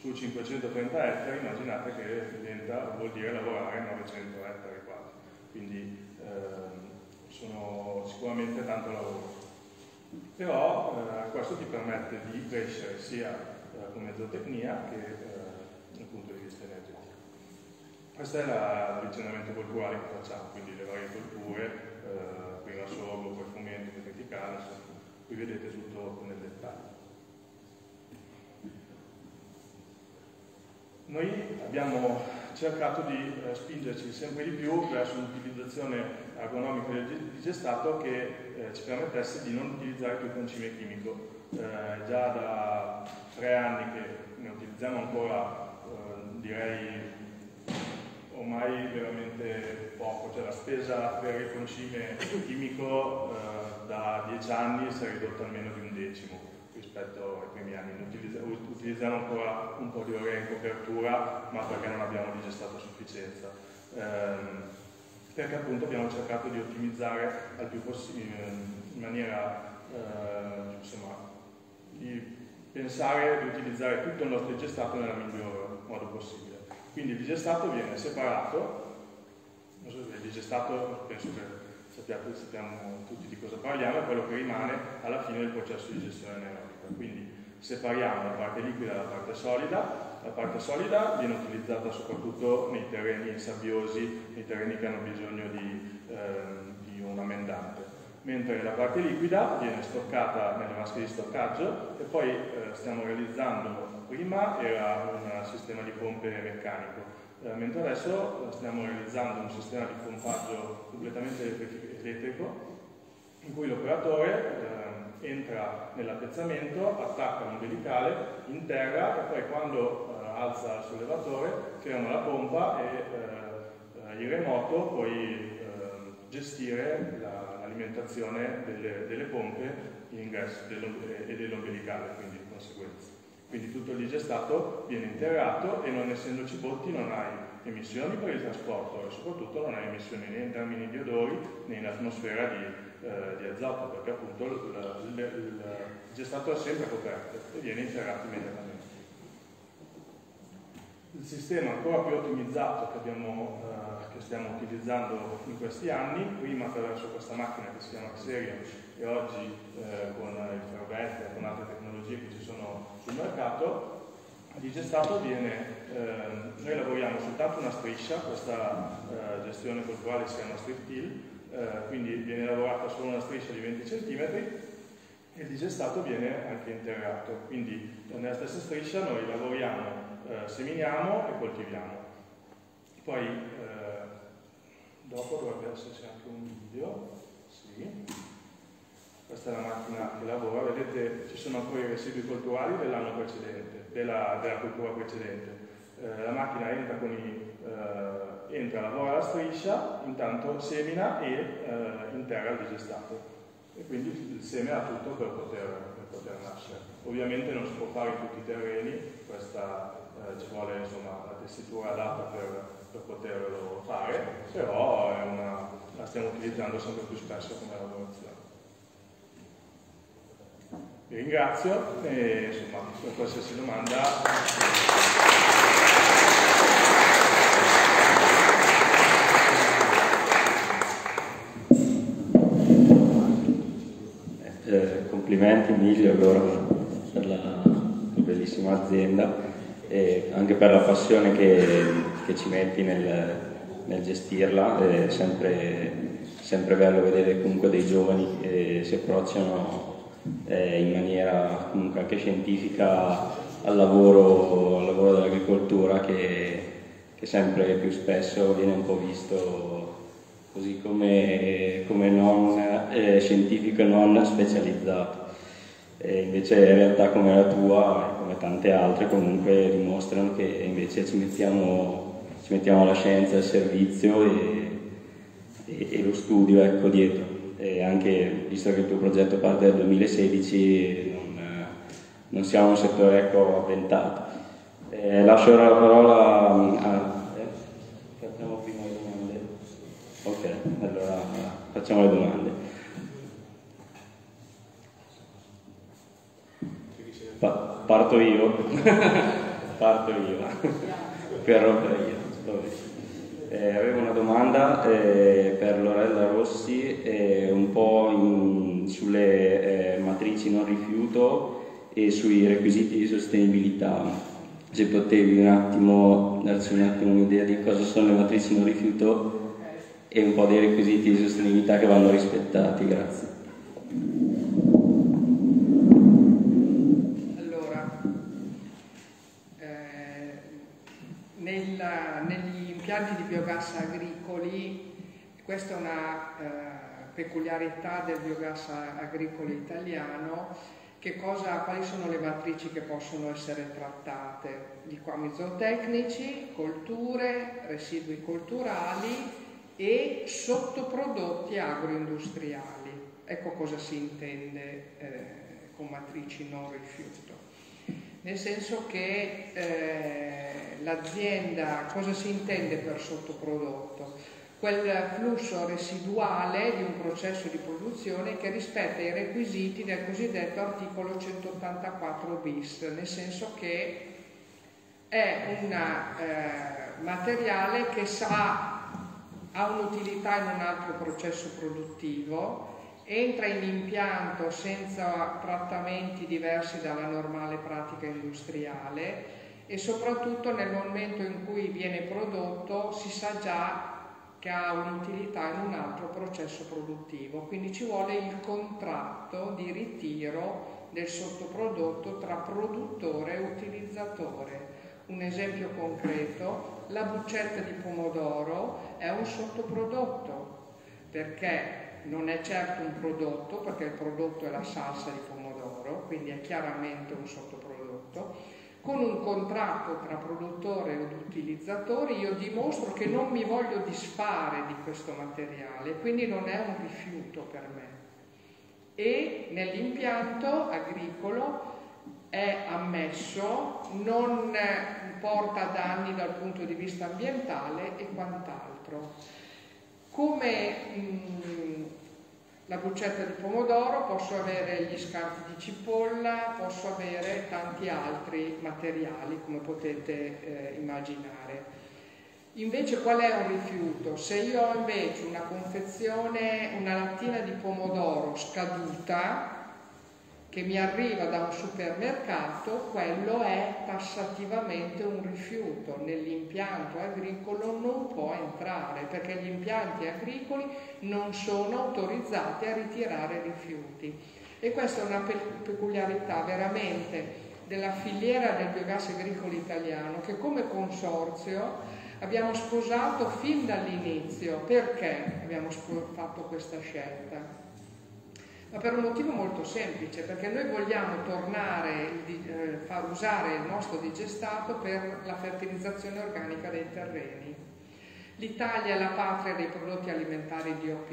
su 530 ettari immaginate che diventa, vuol dire lavorare 900 ettari quasi, quindi ehm, sono sicuramente tanto lavoro. Però eh, questo ti permette di crescere sia eh, come zootecnia che eh, dal punto di vista energetico. Questo è l'avvicinamento culturale che facciamo, quindi le varie culture, eh, prima sorgo, poi frumento, poi criticale, qui vedete tutto nel dettaglio. Noi abbiamo cercato di eh, spingerci sempre di più verso un'utilizzazione agronomica del digestato che eh, ci permettesse di non utilizzare più concime chimico. Eh, già da tre anni che ne utilizziamo ancora, eh, direi ormai veramente poco, cioè la spesa per il concime chimico eh, da dieci anni si è ridotta almeno di un decimo rispetto ai primi anni. Utilizziamo ancora un po' di olio in copertura, ma perché non abbiamo digestato a sufficienza. Ehm, perché appunto abbiamo cercato di ottimizzare possibile, in maniera, eh, insomma, di pensare di utilizzare tutto il nostro digestato nel miglior modo possibile. Quindi il digestato viene separato, il digestato penso che sappiate, sappiamo tutti di cosa parliamo, è quello che rimane alla fine del processo di gestione anaerobica. Quindi separiamo la parte liquida dalla parte solida, la parte solida viene utilizzata soprattutto nei terreni sabbiosi, nei terreni che hanno bisogno di, ehm, di un amendante, mentre la parte liquida viene stoccata nelle vasche di stoccaggio e poi eh, stiamo realizzando, prima era un sistema di pompe meccanico, eh, mentre adesso stiamo realizzando un sistema di pompaggio completamente elettrico in cui l'operatore eh, entra nell'appezzamento, attacca l'ombelicale in terra e poi quando eh, alza il sollevatore ferma la pompa e eh, il remoto può eh, gestire l'alimentazione delle, delle, pompe in gas e dell'ombelicale, quindi di conseguenza. Quindi tutto il digestato viene interrato e non essendoci botti non hai emissioni per il trasporto e soprattutto non hai emissioni né in termini di odori né in atmosfera di, eh, di azoto perché appunto il, il, il, digestato è sempre coperto e viene interrato immediatamente. Il sistema ancora più ottimizzato che, abbiamo, eh, che stiamo utilizzando in questi anni, prima attraverso questa macchina che si chiama Xerion e oggi eh, con il ferrovetto e con altre tecnologie che ci sono sul mercato, di gestato viene, eh, noi lavoriamo soltanto una striscia, questa eh, gestione culturale si chiama strip till, eh, quindi viene lavorata solo una striscia di 20 cm e il digestato viene anche interrato, quindi nella stessa striscia noi lavoriamo, eh, seminiamo e coltiviamo. Poi eh, dopo dovrebbe esserci anche un video, sì. questa è la macchina che lavora, vedete ci sono ancora i residui culturali dell'anno precedente, della, della cultura precedente. Eh, la macchina entra, con i, eh, entra, lavora la striscia, intanto semina e eh, interra il digestato. E quindi il seme ha tutto per poter, per poter nascere. Ovviamente non si può fare in tutti i terreni, questa, eh, ci vuole insomma, la tessitura adatta per, per poterlo fare, però una, la stiamo utilizzando sempre più spesso come lavorazione. Vi ringrazio e insomma per qualsiasi domanda. Eh, complimenti Emilio allora per la, bellissima azienda e anche per la passione che, che ci metti nel, nel gestirla. È sempre, sempre bello vedere comunque dei giovani che si approcciano eh, in maniera comunque anche scientifica al lavoro, al lavoro dell'agricoltura che, che, sempre più spesso viene un po' visto così come, come non eh, scientifico e non specializzato. E invece realtà come la tua e come tante altre comunque dimostrano che invece ci mettiamo, ci mettiamo la scienza al servizio e, e, e lo studio ecco, dietro e anche visto che il tuo progetto parte dal 2016 non, non siamo un settore ecco, avventato. Eh, lascio ora la parola mm, a... Eh, facciamo prima le domande? Ok, allora facciamo le domande. Pa parto io, [laughs] parto io, per rompere io. Eh, avevo una domanda eh, per Lorella Rossi, eh, un po' in, sulle eh, matrici non rifiuto e sui requisiti di sostenibilità. Se potevi un attimo darci un'idea di cosa sono le matrici non rifiuto e un po' dei requisiti di sostenibilità che vanno rispettati. Grazie. Allora, eh, nella, negli impianti di biogas agricoli, questa è una eh, peculiarità del biogas agricolo italiano, cosa, quali sono le matrici che possono essere trattate? Liquami zootecnici, colture, residui culturali e sottoprodotti agroindustriali. Ecco cosa si intende eh, con matrici non rifiuto nel senso che eh, l'azienda, cosa si intende per sottoprodotto? Quel flusso residuale di un processo di produzione che rispetta i requisiti del cosiddetto articolo 184 bis, nel senso che è un eh, materiale che sa, ha un'utilità in un altro processo produttivo entra in impianto senza trattamenti diversi dalla normale pratica industriale e soprattutto nel momento in cui viene prodotto si sa già che ha un'utilità in un altro processo produttivo, quindi ci vuole il contratto di ritiro del sottoprodotto tra produttore e utilizzatore. Un esempio concreto, la buccetta di pomodoro è un sottoprodotto perché non è certo un prodotto perché il prodotto è la salsa di pomodoro, quindi è chiaramente un sottoprodotto. Con un contratto tra produttore ed utilizzatore io dimostro che non mi voglio disfare di questo materiale, quindi non è un rifiuto per me. E nell'impianto agricolo è ammesso, non porta danni dal punto di vista ambientale e quant'altro. Come la buccetta di pomodoro, posso avere gli scarti di cipolla, posso avere tanti altri materiali come potete eh, immaginare. Invece qual è un rifiuto? Se io ho invece una confezione, una lattina di pomodoro scaduta, che mi arriva da un supermercato, quello è tassativamente un rifiuto. Nell'impianto agricolo non può entrare perché gli impianti agricoli non sono autorizzati a ritirare rifiuti. E questa è una peculiarità veramente della filiera del biogas agricolo italiano che come consorzio abbiamo sposato fin dall'inizio. Perché abbiamo fatto questa scelta? Ma per un motivo molto semplice, perché noi vogliamo tornare, eh, far usare il nostro digestato per la fertilizzazione organica dei terreni. L'Italia è la patria dei prodotti alimentari DOP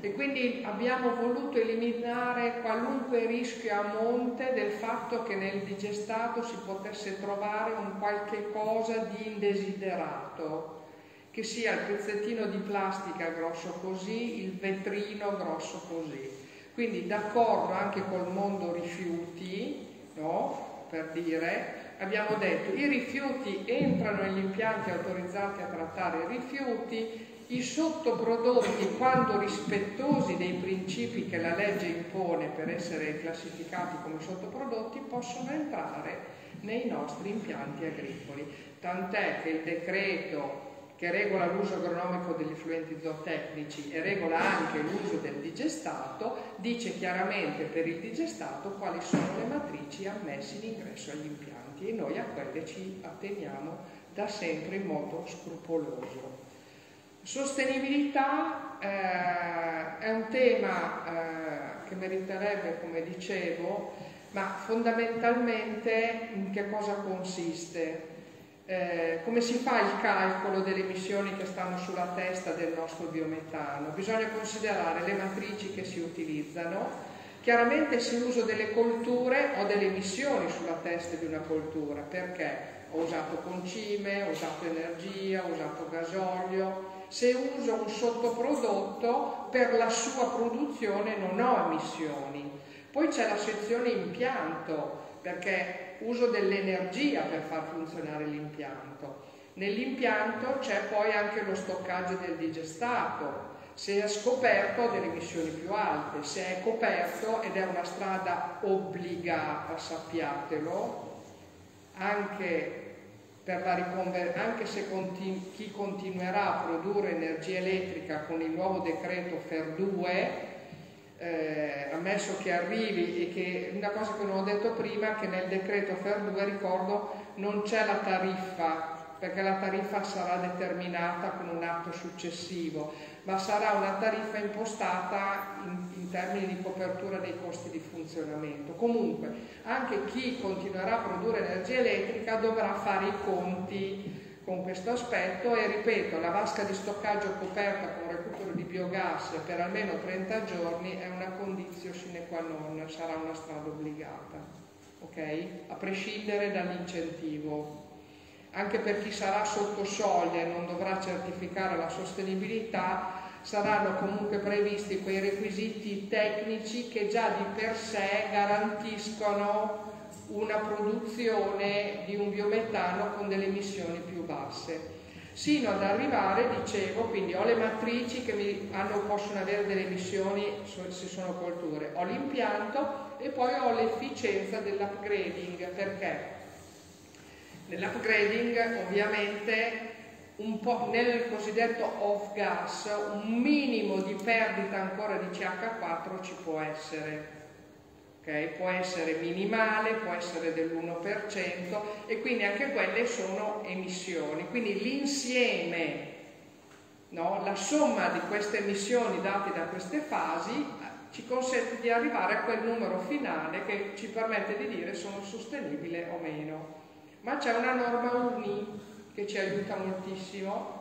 e quindi abbiamo voluto eliminare qualunque rischio a monte del fatto che nel digestato si potesse trovare un qualche cosa di indesiderato, che sia il pezzettino di plastica grosso così, il vetrino grosso così. Quindi d'accordo anche col mondo rifiuti, no? per dire, abbiamo detto i rifiuti entrano negli impianti autorizzati a trattare i rifiuti, i sottoprodotti, quando rispettosi dei principi che la legge impone per essere classificati come sottoprodotti, possono entrare nei nostri impianti agricoli. Tant'è che il decreto che regola l'uso agronomico degli effluenti zootecnici e regola anche l'uso del digestato, dice chiaramente per il digestato quali sono le matrici ammesse in ingresso agli impianti e noi a quelle ci atteniamo da sempre in modo scrupoloso. Sostenibilità eh, è un tema eh, che meriterebbe, come dicevo, ma fondamentalmente in che cosa consiste? Eh, come si fa il calcolo delle emissioni che stanno sulla testa del nostro biometano? Bisogna considerare le matrici che si utilizzano, chiaramente se l'uso delle colture ho delle emissioni sulla testa di una coltura, perché ho usato concime, ho usato energia, ho usato gasolio, se uso un sottoprodotto per la sua produzione non ho emissioni. Poi c'è la sezione impianto, perché uso dell'energia per far funzionare l'impianto. Nell'impianto c'è poi anche lo stoccaggio del digestato. Se è scoperto ha delle emissioni più alte, se è coperto ed è una strada obbligata, sappiatelo, anche, anche se continu chi continuerà a produrre energia elettrica con il nuovo decreto FER 2 eh, ammesso che arrivi e che una cosa che non ho detto prima che nel decreto FER 2 ricordo non c'è la tariffa perché la tariffa sarà determinata con un atto successivo ma sarà una tariffa impostata in, in termini di copertura dei costi di funzionamento. Comunque anche chi continuerà a produrre energia elettrica dovrà fare i conti con questo aspetto e ripeto, la vasca di stoccaggio coperta con recupero di biogas per almeno 30 giorni è una condizione sine qua non, sarà una strada obbligata, ok? A prescindere dall'incentivo. Anche per chi sarà sotto soglia e non dovrà certificare la sostenibilità, saranno comunque previsti quei requisiti tecnici che già di per sé garantiscono una produzione di un biometano con delle emissioni più basse sino ad arrivare, dicevo, quindi ho le matrici che mi hanno, possono avere delle emissioni se sono colture, ho l'impianto e poi ho l'efficienza dell'upgrading, perché? Nell'upgrading ovviamente nel cosiddetto off gas un minimo di perdita ancora di CH4 ci può essere Okay? Può essere minimale, può essere dell'1% e quindi anche quelle sono emissioni. Quindi l'insieme, no? la somma di queste emissioni date da queste fasi eh, ci consente di arrivare a quel numero finale che ci permette di dire sono sostenibile o meno. Ma c'è una norma UNI che ci aiuta moltissimo,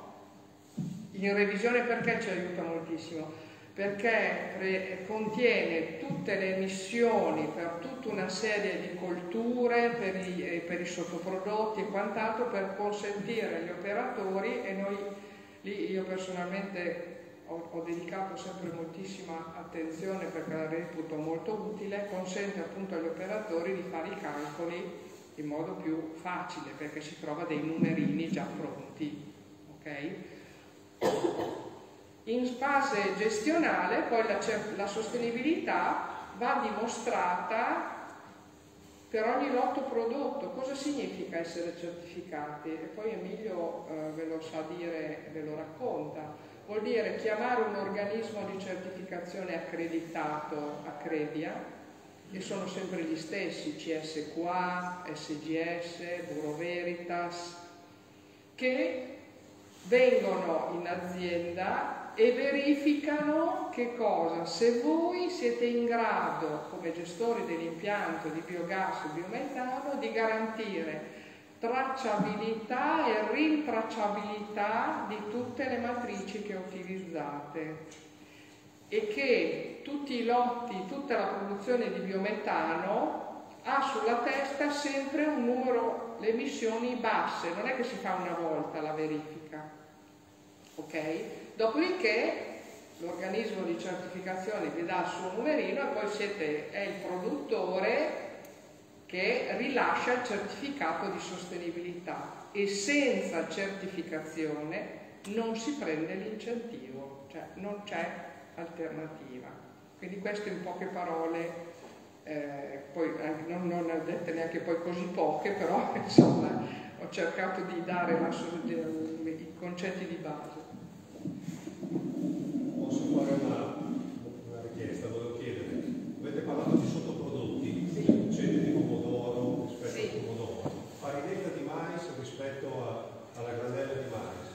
in revisione perché ci aiuta moltissimo? Perché contiene tutte le emissioni per tutta una serie di colture, per i, per i sottoprodotti e quant'altro per consentire agli operatori e noi lì io personalmente ho, ho, dedicato sempre moltissima attenzione perché la reputo molto utile, consente appunto agli operatori di fare i calcoli in modo più facile perché si trova dei numerini già pronti. Okay? In fase gestionale poi la, la sostenibilità va dimostrata per ogni lotto prodotto. Cosa significa essere certificati? E poi Emilio eh, ve lo sa dire, ve lo racconta. Vuol dire chiamare un organismo di certificazione accreditato, Accredia, e sono sempre gli stessi, CSQA, SGS, Bureau Veritas, che vengono in azienda e verificano che cosa? Se voi siete in grado, come gestori dell'impianto di biogas e biometano, di garantire tracciabilità e rintracciabilità di tutte le matrici che utilizzate e che tutti i lotti, tutta la produzione di biometano ha sulla testa sempre un numero, le emissioni basse, non è che si fa una volta la verifica. Ok? Dopodiché l'organismo di certificazione vi dà il suo numerino e poi siete, è il produttore che rilascia il certificato di sostenibilità e senza certificazione non si prende l'incentivo, cioè non c'è alternativa. Quindi questo in poche parole eh, poi non, non dette neanche poi così poche, però [laughs] insomma ho cercato di dare la, i concetti di base. Fare una, una richiesta, volevo chiedere, avete parlato di sottoprodotti, sì. centri di pomodoro rispetto sì. al pomodoro, farinetta di mais rispetto a, alla granella di mais,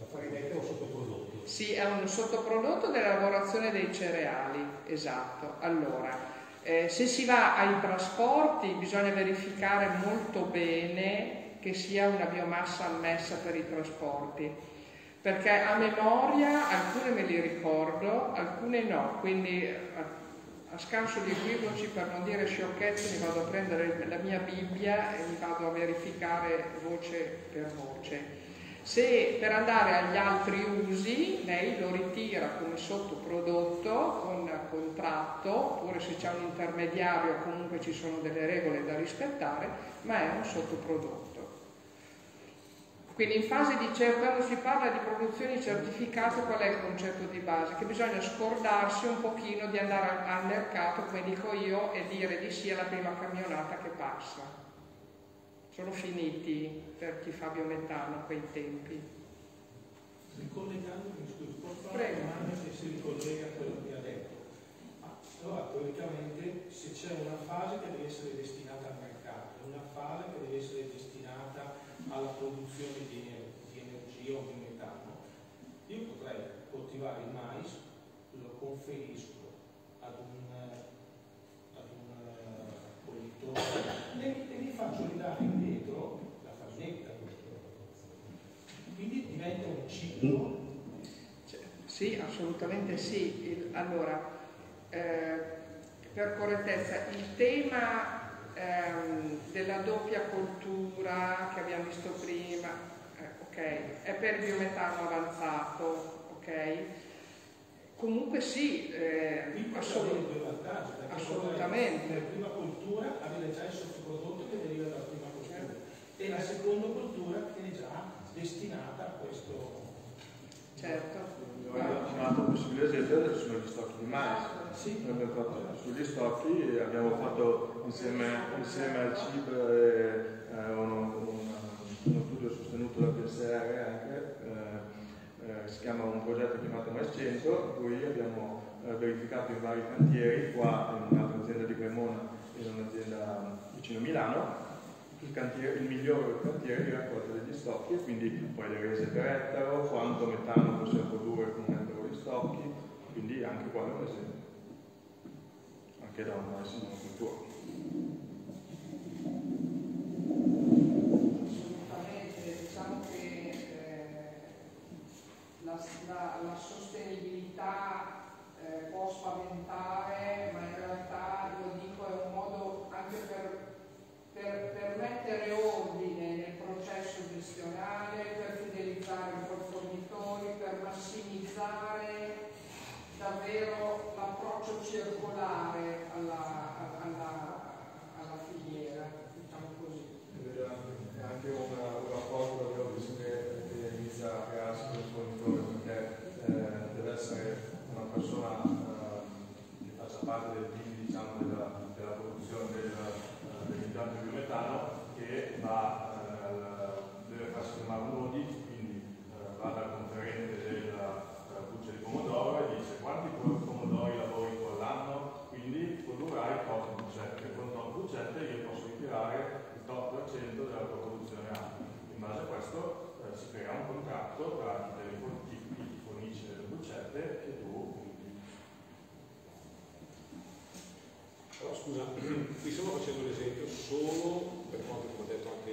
la farinetta è un sottoprodotto? Sì, è un sottoprodotto della lavorazione dei cereali, esatto. Allora, eh, se si va ai trasporti bisogna verificare molto bene che sia una biomassa ammessa per i trasporti, perché a memoria alcune me li ricordo, alcune no, quindi a, a scanso di equivoci per non dire sciocchezze mi vado a prendere la mia Bibbia e mi vado a verificare voce per voce. Se per andare agli altri usi lei lo ritira come sottoprodotto con contratto, oppure se c'è un intermediario comunque ci sono delle regole da rispettare, ma è un sottoprodotto. Quindi in fase di quando si parla di produzioni certificate qual è il concetto di base? Che bisogna scordarsi un pochino di andare al mercato, come dico io, e dire di sì alla prima camionata che passa sono finiti per chi fa biometano quei tempi. Ricollegandomi, scusi, può fare una domanda che si ricollega a quello che ha detto. Allora, teoricamente, se c'è una fase che deve essere destinata al mercato, una fase che deve essere destinata alla produzione di, di energia o di metano, io potrei coltivare il mais, lo conferisco ad un, ad un collitore e, e mi faccio ridare indietro la fasoletta. Quindi diventa un ciclo. Sì, assolutamente sì. Il, allora, eh, per correttezza, il tema ehm, della doppia coltura che abbiamo visto prima, eh, ok, è per biometano avanzato, ok? Comunque sì, eh, assolut- assolutamente. La prima coltura avviene già il sottoprodotto che deriva dalla prima coltura e la seconda coltura viene già destinata a questo. Certo. Un altro possibile esempio sono gli stocchi di mais. Sì. sugli stocchi abbiamo fatto insieme, insieme al CIB eh, un, un, uno studio sostenuto dal PSR anche. Eh, eh, si chiama un progetto chiamato Mais 100, in cui abbiamo eh, verificato in vari cantieri, qua in un'altra azienda di Cremona e in un'azienda vicino a Milano, il, cantiere, il migliore cantiere di raccolta degli stocchi e quindi poi le rese per ettaro, quanto metano possiamo produrre con un ettaro di stocchi, quindi anche qua è un esempio, anche da una cultura. la, la sostenibilità eh, può spaventare, ma in realtà io dico è un modo anche per, per, per mettere ordine nel processo gestionale, per fidelizzare i fornitori, per massimizzare davvero l'approccio circolare alla, alla, alla filiera, diciamo così. È anche una, un rapporto davvero che inizia a crearsi con il fornitore essere una persona eh, che faccia parte del team diciamo, della, della, produzione del, uh, dell'impianto di biometano va, uh, deve farsi firmare un audit, quindi uh, va dal conferente della buccia di pomodoro e dice quanti pomodori lavori con l'anno, quindi produrrai tot buccette, e con tot buccette io posso ritirare il tot per cento della tua produzione annuale. In base a questo si crea un contratto tra chi, chi fornisce delle buccette scusa, qui stiamo facendo un esempio solo, per quanto come ha detto anche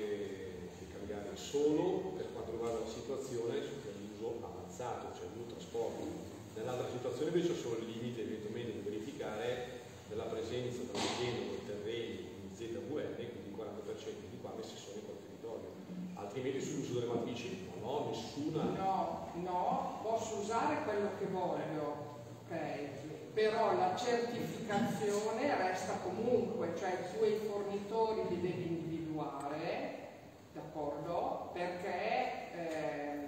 il Cambiare, solo per quanto riguarda la situazione dell'uso avanzato, cioè l'uso trasporto. Nell'altra situazione invece sono il limite eventualmente di verificare della presenza dell'azienda dei terreni in ZVN, quindi il 40% di quali si sono in quel territorio. Altrimenti sull'uso delle matrici non ho nessuna... No, no, posso usare quello che voglio, ok? Però la certificazione resta comunque, cioè tu e i fornitori li devi individuare, d'accordo? Perché eh,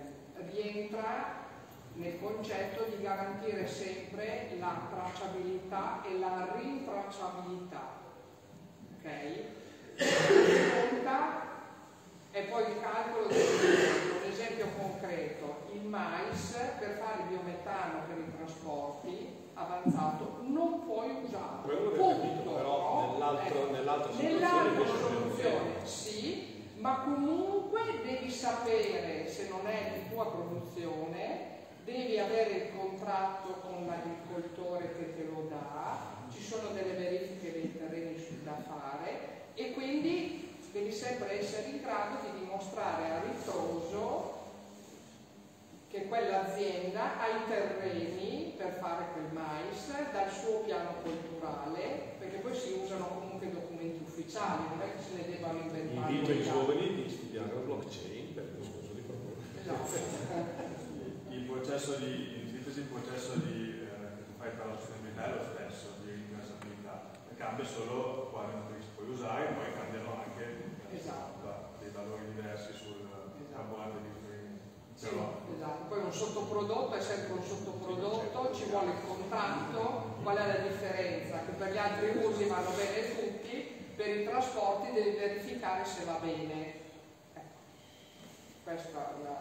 rientra nel concetto di garantire sempre la tracciabilità e la rintracciabilità. Ok? Conta e poi il calcolo del un esempio concreto, mais per fare il biometano per i trasporti avanzato non puoi usarlo. Quello Punto. però nell'altro, Ecco. nell'altra invece non soluzione sì, ma comunque devi sapere se non è di tua produzione, devi avere il contratto con l'agricoltore che te lo dà, ci sono delle verifiche dei terreni da fare e quindi devi sempre essere in grado di dimostrare a ritroso che quell'azienda ha i terreni per fare quel mais dal suo piano culturale, perché poi si usano comunque documenti ufficiali, non è che se ne debbano inventare. Invito i giovani di studiare la blockchain per il discorso di proporre. Esatto. Il processo di, in sintesi, il processo di, eh, che tu fai per la sostenibilità è lo stesso, di rinversabilità. Cambia solo quale matrice puoi usare poi cambiano anche eh, Esatto. dei valori diversi sul Esatto. carburante di riferimento. Sì, esatto. Poi un sottoprodotto è sempre un sottoprodotto, ci vuole il contratto, qual è la differenza? Che per gli altri usi vanno bene tutti, per i trasporti devi verificare se va bene. Ecco, questa è la,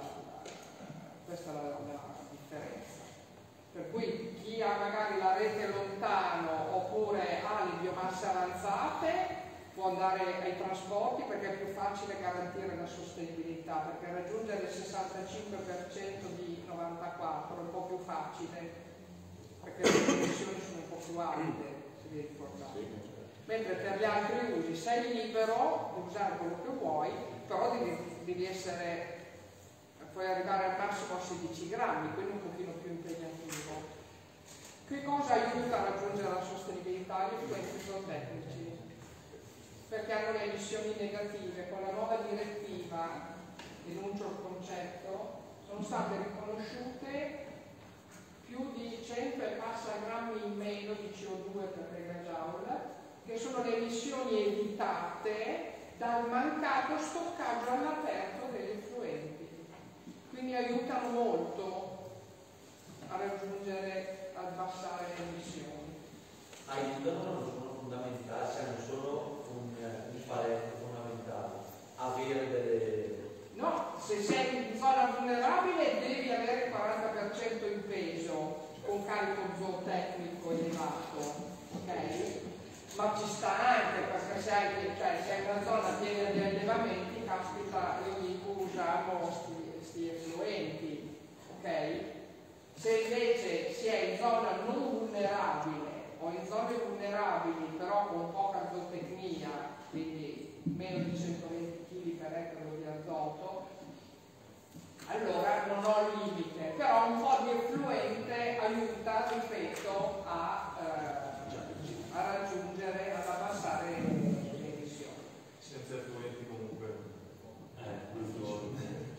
questa è la, la differenza. Per cui chi ha magari la rete lontano oppure ha le biomasse avanzate può andare ai trasporti perché è più facile garantire la sostenibilità, perché raggiungere il 65% di 94 è un po' più facile, perché le emissioni sono un po' più alte, se vi ricordate. Mentre per gli altri usi sei libero di usare quello che vuoi, però devi, devi essere, puoi arrivare al massimo a 16 grammi, quindi un pochino più impegnativo. Che cosa aiuta a raggiungere la sostenibilità? Gli effluenti zootecnici perché hanno le emissioni negative. Con la nuova direttiva, denuncio il concetto, sono state riconosciute più di 100 e passa grammi in meno di CO2 per megajoule, che sono le emissioni evitate dal mancato stoccaggio all'aperto degli effluenti. Quindi aiutano molto a raggiungere, a abbassare le emissioni. aiutano ma non sono fondamentali, cioè non sono un, eh, un parente fondamentale. Avere delle... No, se sei in zona vulnerabile devi avere il 40% in peso con carico zootecnico elevato, ok? Ma ci sta anche perché se hai, cioè, se hai una zona piena di allevamenti, caspita, io dico usiamo sti, sti effluenti, ok? Se invece si è in zona non vulnerabile o in zone vulnerabili però con poca zootecnia, quindi meno di 120 kg per ettaro azoto, allora non ho limite, però un po' di effluente aiuta, ripeto, a, eh, a raggiungere, ad abbassare le emissioni. senza effluenti comunque.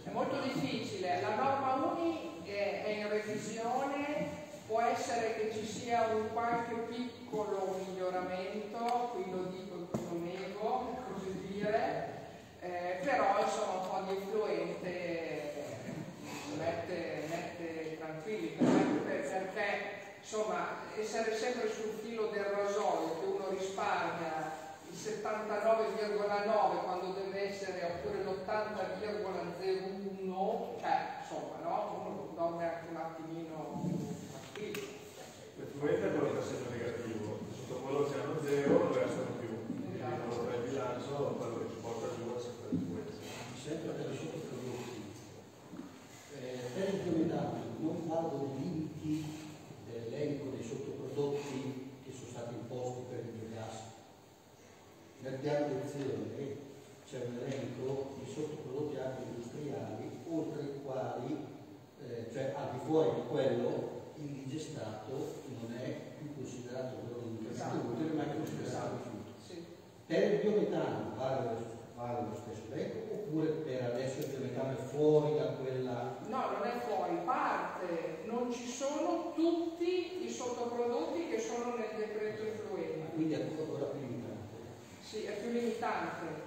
È molto difficile, la norma UNI è, è in revisione, può essere che ci sia un qualche piccolo miglioramento, qui lo dico, lo nego, per così dire, eh, però insomma un po' di effluente mette, mette tranquilli, perché, insomma essere sempre sul filo del rasoio che uno risparmia il 79,9 quando deve essere oppure l'80,01 cioè insomma no? Uno dorme anche un attimino tranquillo. L'effluente è quello che sempre negativo, sotto quello che hanno zero non restano più. Quindi che è il bilancio, quello che riguardo i dell'elenco dei sottoprodotti che sono stati imposti per il gas. Nel piano di azione c'è un elenco di sottoprodotti anche industriali, oltre i quali, eh, cioè al di fuori di quello, il digestato non è più considerato esatto. utile non è considerato esatto. rifiuto. Sì. Per il biometano vale, vale lo stesso elenco oppure per adesso il biometano è fuori da quella No, non è fuori, parte, non ci sono tutti i sottoprodotti che sono nel decreto influenza. quindi è ancora più limitante. Sì, è più limitante,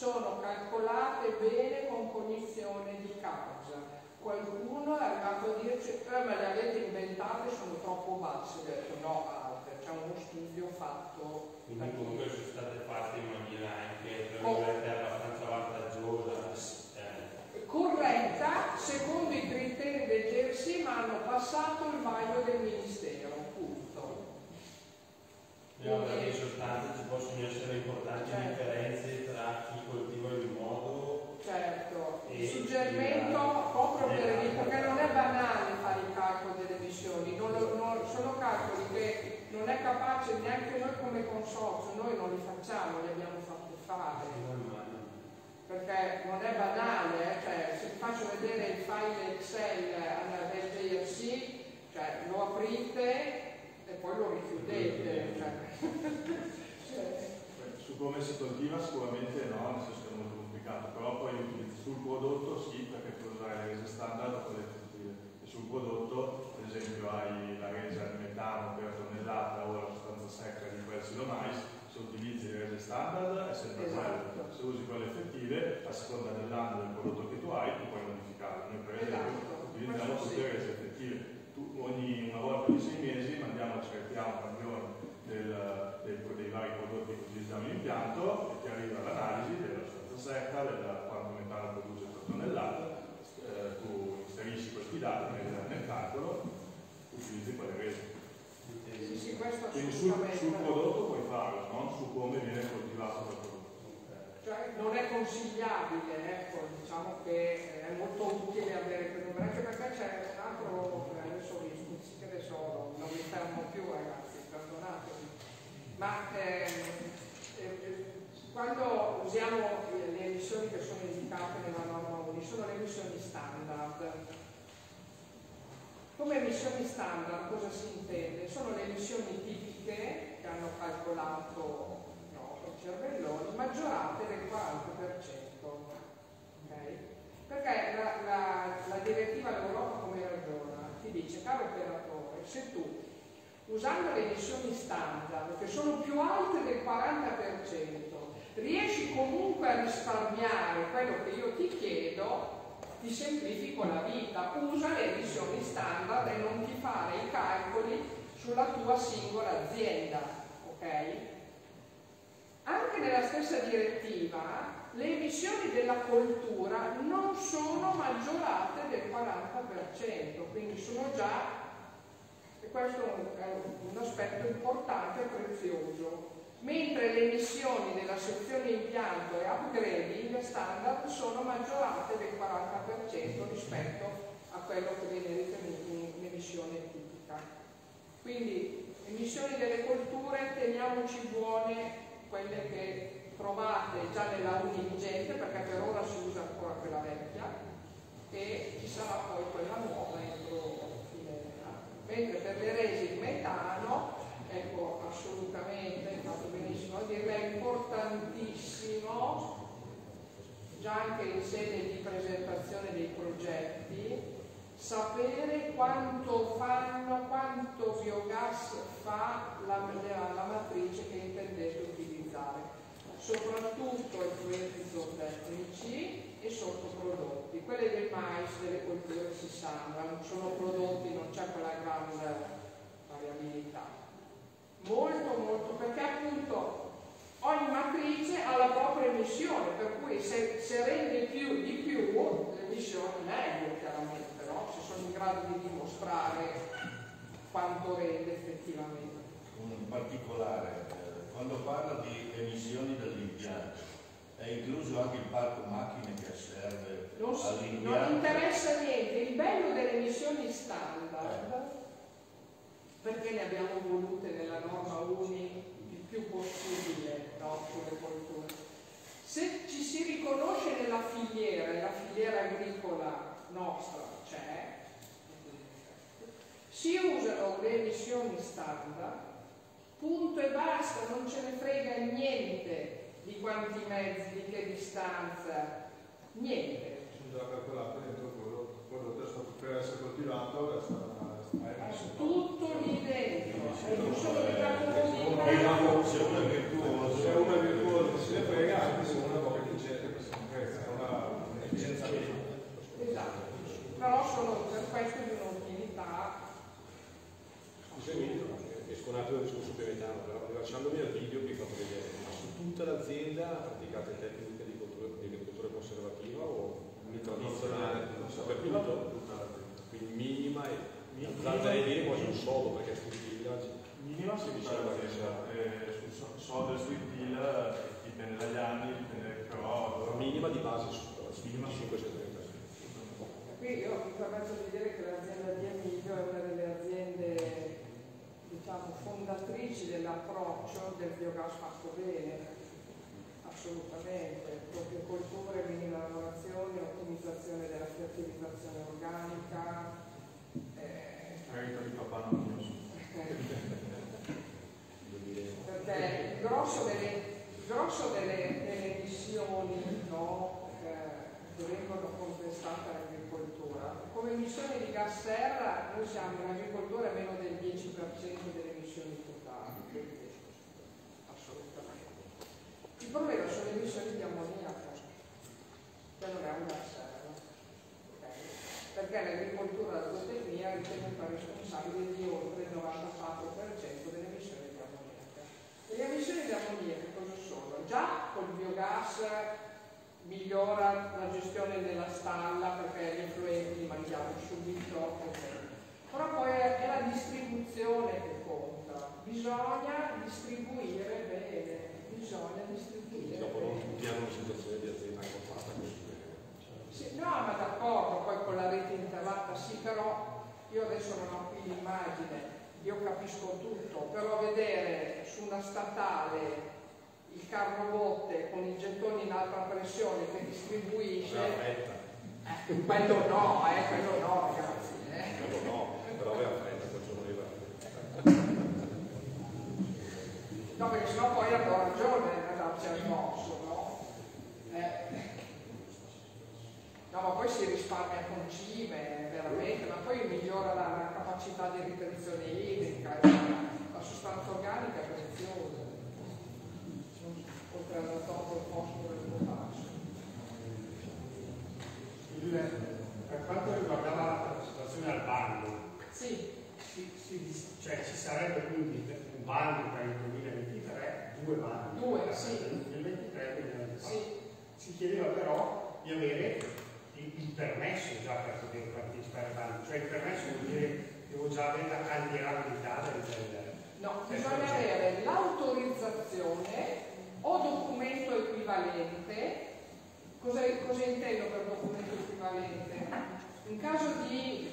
sono calcolate bene con cognizione di causa. Qualcuno è arrivato a dirci, eh, ma le avete inventate, sono troppo basse. Ho detto no, Alter, c'è uno studio fatto Quindi comunque sono state fatte in maniera anche, Oh. abbastanza vantaggiosa. Eh, corretta secondo i criteri del GRC ma hanno passato il vaglio del Ministero, punto. No, perché in sostanza ci possono essere importanti Certo. differenze tra chi coltiva in un modo Certo, il E- suggerimento proprio per dire, perché non è banale fare il calcolo delle emissioni, non lo- non- sono calcoli che non è capace neanche noi come consorzio, noi non li facciamo, li abbiamo fatti fare, perché non è banale, eh, cioè se vi faccio vedere il file Excel del JRC, cioè lo aprite e poi lo richiudete. Cioè. Su come si coltiva sicuramente no, nel senso che è molto complicato, però poi sul prodotto sì, perché puoi usare le rese standard con le sul prodotto, ad esempio, hai la resa di metano per tonnellata o la mais, se utilizzi le rese standard è sempre Esatto. quello. Se usi quelle effettive, a seconda dell'anno del prodotto che tu hai, tu puoi modificare. Noi per esempio Esatto. utilizziamo tutte sì. le rese effettive. Tu, ogni una volta ogni sei mesi mandiamo, cerchiamo un campione del, dei, dei vari prodotti che utilizziamo in impianto e ti arriva l'analisi della sostanza secca, del quanto metano produce per tonnellata, eh, tu inserisci questi dati nel, nel calcolo, utilizzi quelle rese. Sì, sì, questo Quindi sul, sul prodotto puoi farlo, non su come viene coltivato cioè non è consigliabile, ecco, diciamo che è molto utile avere numero, anche perché c'è un altro, eh, adesso vi stuzzichere solo, non mi fermo più ragazzi, perdonatemi, ma ehm, eh, quando usiamo le emissioni che sono indicate nella norma UNI, sono le emissioni standard. Come emissioni standard cosa si intende? Sono le emissioni tipiche che hanno calcolato cervelloni maggiorate del 40%. Okay? Perché la, la, la direttiva dell'Europa come ragiona? Ti dice, caro operatore, se tu usando le emissioni standard che sono più alte del 40%, riesci comunque a risparmiare quello che io ti chiedo, ti semplifico la vita, usa le emissioni standard e non ti fare i calcoli sulla tua singola azienda, ok? Anche nella stessa direttiva le emissioni della coltura non sono maggiorate del 40%, quindi sono già, e questo è un aspetto importante e prezioso, mentre le emissioni della sezione impianto e upgrading standard sono maggiorate del 40% rispetto a quello che viene ritenuto un'emissione tipica. Quindi emissioni delle colture teniamoci buone quelle che trovate già nella vigente, perché per ora si usa ancora quella vecchia, e ci sarà poi quella nuova entro fine anno. Mentre per le resi di metano, ecco assolutamente, hai fatto benissimo a dirlo, è importantissimo, già anche in sede di presentazione dei progetti, sapere quanto fanno, quanto biogas fa la, la, la matrice che intendete utilizzare, soprattutto effluenti zootecnici e sottoprodotti. Quelle del mais, delle colture si sanno, sono prodotti, non c'è quella grande variabilità. Molto, molto, perché appunto ogni matrice ha la propria emissione, per cui se, se rende più di più, l'emissione meglio chiaramente sono in grado di dimostrare quanto rende effettivamente. Un particolare, eh, quando parla di emissioni dell'impianto, è incluso anche il parco macchine che serve non, all'impianto? Non interessa niente, il bello delle emissioni standard, eh. Perché ne abbiamo volute nella norma UNI il più possibile sulle colture. Se ci si riconosce nella filiera, nella filiera agricola nostra c'è, si usano le emissioni standard, punto e basta, non ce ne frega niente di quanti mezzi, di che distanza, niente. Sono già calcolate dentro quello, quello che per essere coltivato è stato tutto lì dentro, è non solo che è virtuoso, se uno è virtuoso se ne frega, anche se efficiente, questo non frega, è una efficienza Esatto, però sono per questo di un'utilità Scusami, esco un attimo dal discorso pianetano, però lasciandomi al video vi faccio vedere, ma su tutta l'azienda praticate tecniche di, cultura, di agricoltura conservativa o tradizionale? Per tutto? Quindi minima e zanzara e dire quasi un solo perché sul village minima si diceva che eh, sul sodo e sui PIL dipende dagli anni, dipende però minima di base su minima 530 qui io mi permetto di dire che l'azienda di Emilio è una delle aziende diciamo, fondatrici dell'approccio del biogas fatto bene, assolutamente, proprio colture, minima lavorazione, ottimizzazione della fertilizzazione organica. Eh, Aiuto di papà non Perché il grosso delle, il grosso delle, delle emissioni no, eh, che vengono contestate all'agricoltura, come emissioni di gas serra noi siamo in agricoltura meno del 10% delle emissioni totali, assolutamente. Il problema sono le emissioni di ammoniaco, che non è un gas serra, okay? perché l'agricoltura della zootecnia è ritenuta responsabile di oltre il 94% delle emissioni di ammoniaco. E le emissioni di ammoniaco cosa sono? Già col biogas migliora la gestione della stalla perché gli influenti li mangiamo subito, okay. però poi è la distribuzione che conta, bisogna distribuire bene, bisogna distribuire Dopo bene. Dopo non una situazione di azienda contata così eh. no, ma d'accordo, poi con la rete interrata sì, però io adesso non ho qui l'immagine, io capisco tutto, però vedere su una statale il carro botte con i gettoni in alta pressione che distribuisce... Eh, quello no, eh, quello no, ragazzi. Eh. Quello no, però aveva fretta giorno lì. No, perché sennò poi hanno ragione a darci addosso, no? Eh. No, ma poi si risparmia concime, veramente, ma poi migliora la, la capacità di ritenzione idrica, la sostanza organica è preziosa, il e il per quanto riguardava la partecipazione al bando, sì. si, si, cioè ci sarebbe quindi un bando per il 2023, due bandi. Due, sì. Nel 23 e nel 24. Sì. Si chiedeva però di avere il, il permesso già per poter partecipare al bando, cioè il permesso vuol dire che devo già avere la candidabilità del, No, bisogna avere l'autorizzazione o documento equivalente. Cosa, cosa intendo per documento equivalente? In caso di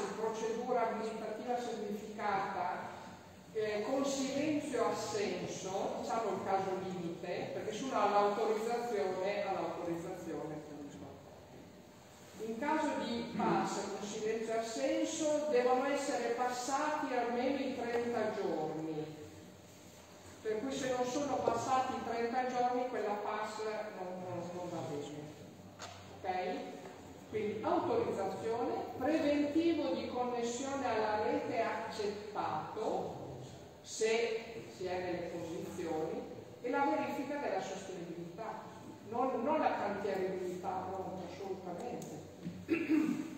di procedura amministrativa semplificata, eh, con silenzio assenso, diciamo il caso limite, perché se uno ha l'autorizzazione, ha l'autorizzazione appunto. In caso di PAS con silenzio assenso devono essere passati almeno i 30 giorni. Per cui se non sono passati i 30 giorni quella PAS non, non, non va bene. Ok? Quindi autorizzazione, preventivo di connessione alla rete accettato, se si è nelle condizioni, e la verifica della sostenibilità, non, non la cantierabilità assolutamente.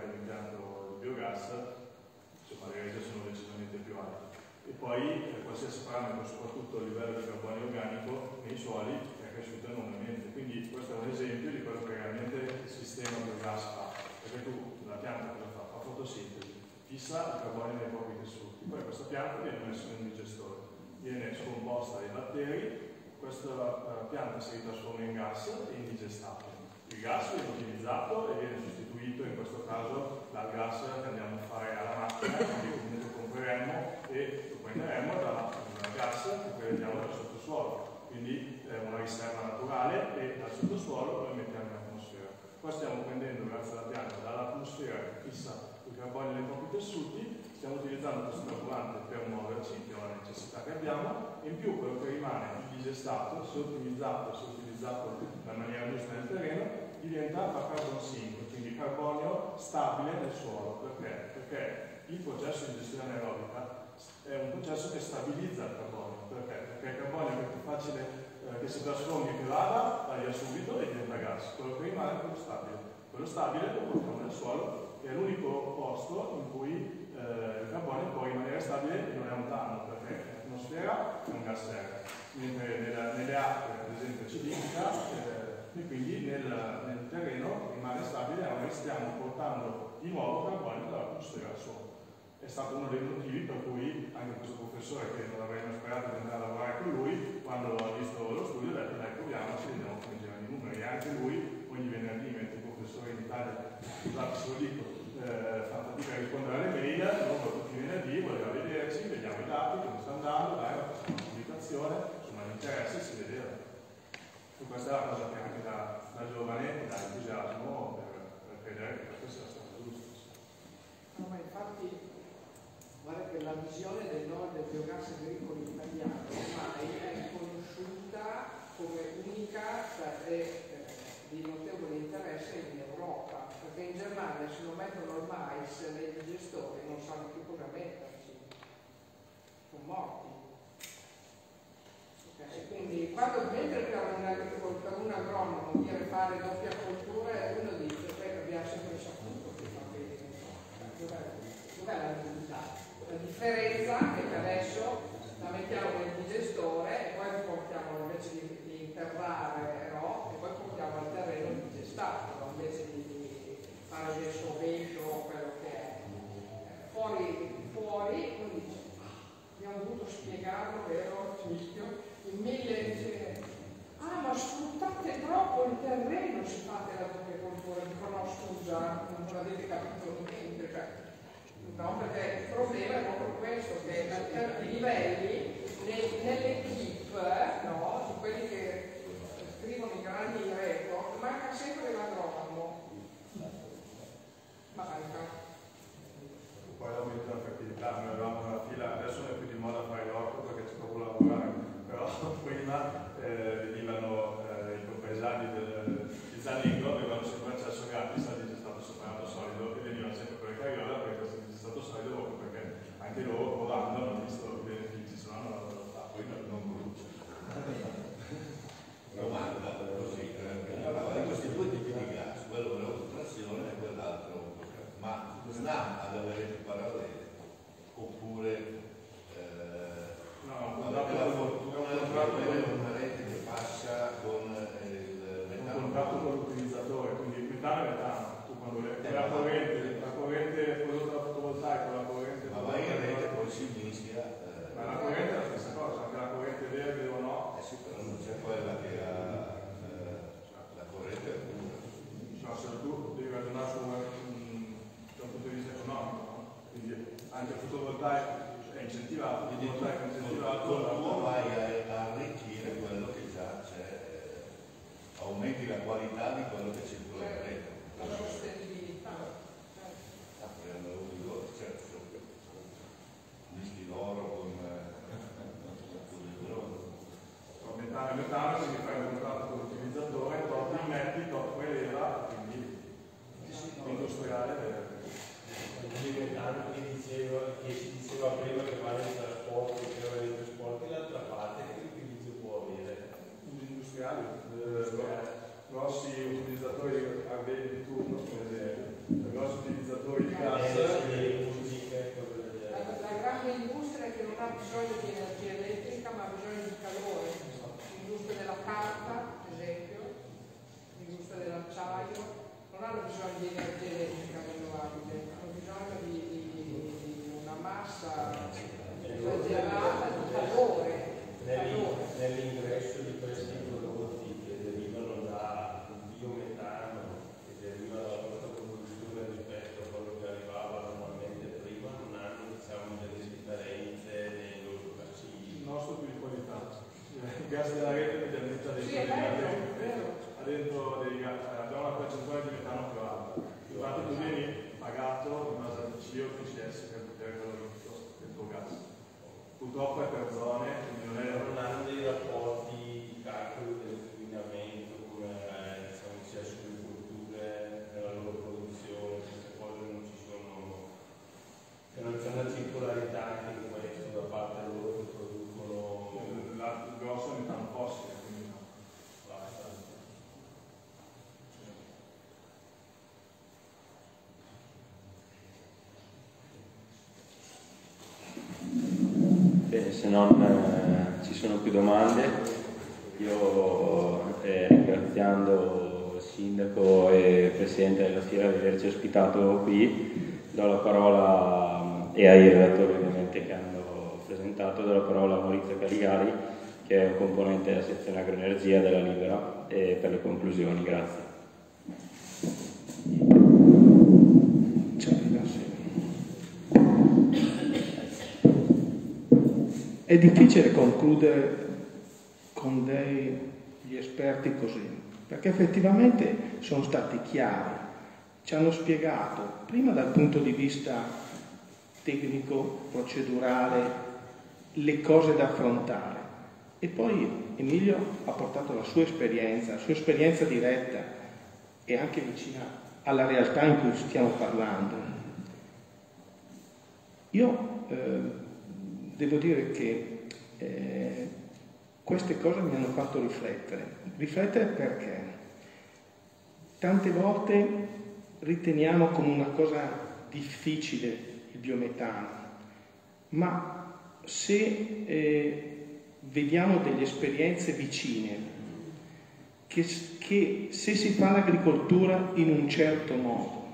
Con l'impianto di biogas, insomma le rese sono decisamente più alte. E poi eh, qualsiasi parametro, soprattutto a livello di carbonio organico, nei suoli è cresciuto enormemente. Quindi questo è un esempio di quello che realmente il sistema biogas fa. Perché tu, la pianta cosa fa? Fa fotosintesi, fissa il carbonio nei propri tessuti. Poi questa pianta viene messa in un digestore viene scomposta dai batteri, questa eh, pianta si trasforma in gas e in digestato. Il gas viene utilizzato e viene sostituito in questo caso dal gas che andiamo a fare alla macchina, quindi comunque compreremmo e lo prenderemo dal gas che prendiamo dal sottosuolo. Quindi è una riserva naturale e dal sottosuolo lo mettiamo in atmosfera. Qua stiamo prendendo, grazie alla pianta, dall'atmosfera che fissa il carbonio nei propri tessuti stiamo utilizzando questo carburante per muoverci, che è una necessità che abbiamo, e in più quello che rimane indigestato, se ottimizzato, se utilizzato in maniera giusta nel terreno, diventa a carbon sink, quindi carbonio stabile nel suolo. Perché? Perché il processo di gestione aerobica è un processo che stabilizza il carbonio. Perché? Perché il carbonio è più facile eh, che si trasformi che vada, taglia subito e diventa gas. Quello rimane è quello stabile. Quello stabile lo portiamo nel suolo, che è l'unico posto in cui eh, il carbonio può rimanere stabile e non è un danno perché l'atmosfera è un gas serra, mentre nella, nelle acque ad esempio ci limita eh, e quindi nel, nel, terreno rimane stabile e noi stiamo portando di nuovo carbonio dall'atmosfera al suolo. È stato uno dei motivi per cui anche questo professore che non avremmo sperato di andare a lavorare con lui, quando ha visto lo studio ha detto dai proviamoci, vediamo come girano i numeri e anche lui ogni venerdì mentre il professore in Italia, scusate se lo dico, eh, fa fatica a rispondere alle mail, dopo tutti i venerdì voleva vederci, vediamo i dati, come sta andando, dai, facciamo una pubblicazione, insomma l'interesse si vedeva. E questa è la cosa che anche da, da giovane dà entusiasmo credere che questo sia stato giusto. No, ma infatti, guarda che la visione del nord del biogas agricolo italiano ormai è riconosciuta come unica cioè, e eh, di notevole interesse in Europa perché in Germania se non mettono il mais nei digestori non sanno più cosa metterci, sono morti. Okay? Quindi quando mentre per un, per un agronomo dire fare doppia coltura uno dice abbiamo sempre saputo che fa bene, dov'è, la novità? La differenza è che adesso la mettiamo nel digestore e poi portiamo invece di, di interrare no? e poi portiamo al terreno digestato invece di fare del sorvento o quello che è. Fuori, fuori, quindi abbiamo dovuto spiegarlo, vero, Cischio, in mille dice, ah ma sfruttate troppo il terreno se fate la agricoltura, dico no scusa, non avete capito niente, cioè, no, perché il problema è proprio questo, che a certi livelli nell'equipe, no, di quelli che scrivono i grandi report, manca sempre l'agronomo manca. Poi l'aumento della fertilità, noi avevamo una fila, adesso non è più di moda fare l'orto perché c'è proprio lavorare, però [laughs] prima se non eh, ci sono più domande, io eh, ringraziando il sindaco e il presidente della fiera di averci ospitato qui, do la parola mm, e ai relatori ovviamente che hanno presentato, do la parola a Maurizio Caligari che è un componente della sezione agroenergia della Libera per le conclusioni, grazie. Ciao, grazie. È difficile concludere con degli esperti così, perché effettivamente sono stati chiari, ci hanno spiegato, prima dal punto di vista tecnico, procedurale, le cose da affrontare e poi Emilio ha portato la sua esperienza, la sua esperienza diretta e anche vicina alla realtà in cui stiamo parlando. Io eh, devo dire che eh, queste cose mi hanno fatto riflettere. Riflettere perché tante volte riteniamo come una cosa difficile il biometano, ma se eh, vediamo delle esperienze vicine, che, che se si fa l'agricoltura in un certo modo,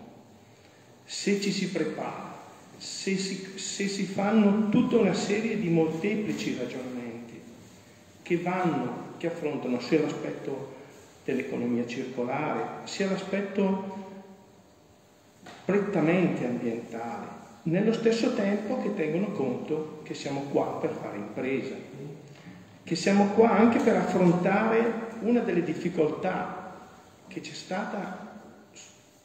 se ci si prepara, se si, se si fanno tutta una serie di molteplici ragionamenti che vanno, che affrontano sia l'aspetto dell'economia circolare, sia l'aspetto prettamente ambientale, nello stesso tempo che tengono conto che siamo qua per fare impresa, che siamo qua anche per affrontare una delle difficoltà che c'è stata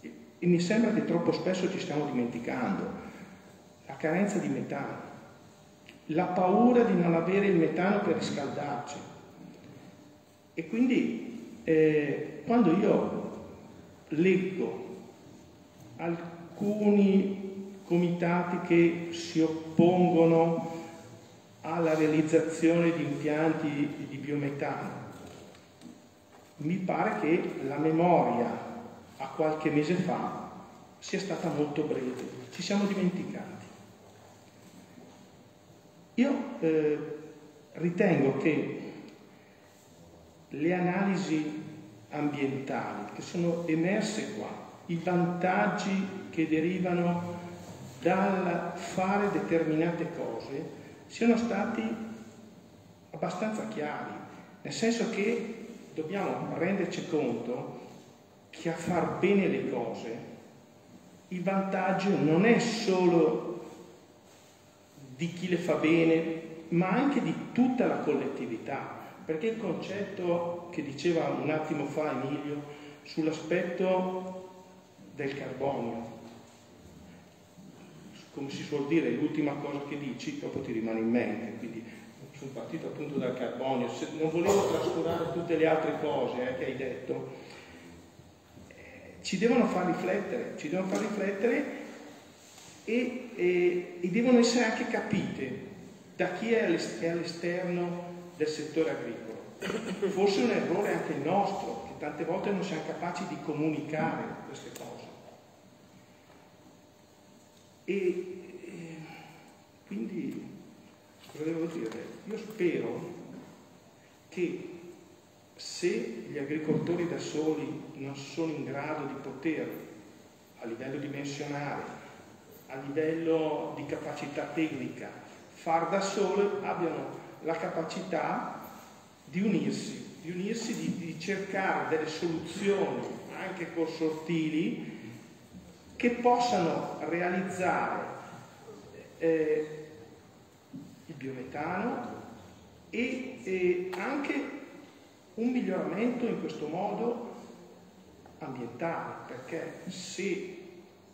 e mi sembra che troppo spesso ci stiamo dimenticando, la carenza di metano, la paura di non avere il metano per riscaldarci. E quindi eh, quando io leggo alcuni comitati che si oppongono alla realizzazione di impianti di biometano, mi pare che la memoria a qualche mese fa sia stata molto breve, ci siamo dimenticati. Io eh, ritengo che le analisi ambientali che sono emerse qua, i vantaggi che derivano dal fare determinate cose, siano stati abbastanza chiari, nel senso che dobbiamo renderci conto che a far bene le cose il vantaggio non è solo di chi le fa bene, ma anche di tutta la collettività, perché il concetto che diceva un attimo fa Emilio sull'aspetto del carbonio, come si suol dire, l'ultima cosa che dici, dopo ti rimane in mente, quindi sono partito appunto dal carbonio, Se non volevo trascurare tutte le altre cose eh, che hai detto, eh, ci devono far riflettere, ci devono far riflettere e, e, e devono essere anche capite da chi è all'esterno del settore agricolo. Forse è un errore anche il nostro, che tante volte non siamo capaci di comunicare queste cose. E, e quindi, cosa devo dire? Io spero che se gli agricoltori da soli non sono in grado di poter, a livello dimensionale, a livello di capacità tecnica, far da sole abbiano la capacità di unirsi, di unirsi, di, di cercare delle soluzioni anche consortili che possano realizzare eh, il biometano e eh, anche un miglioramento in questo modo ambientale, perché se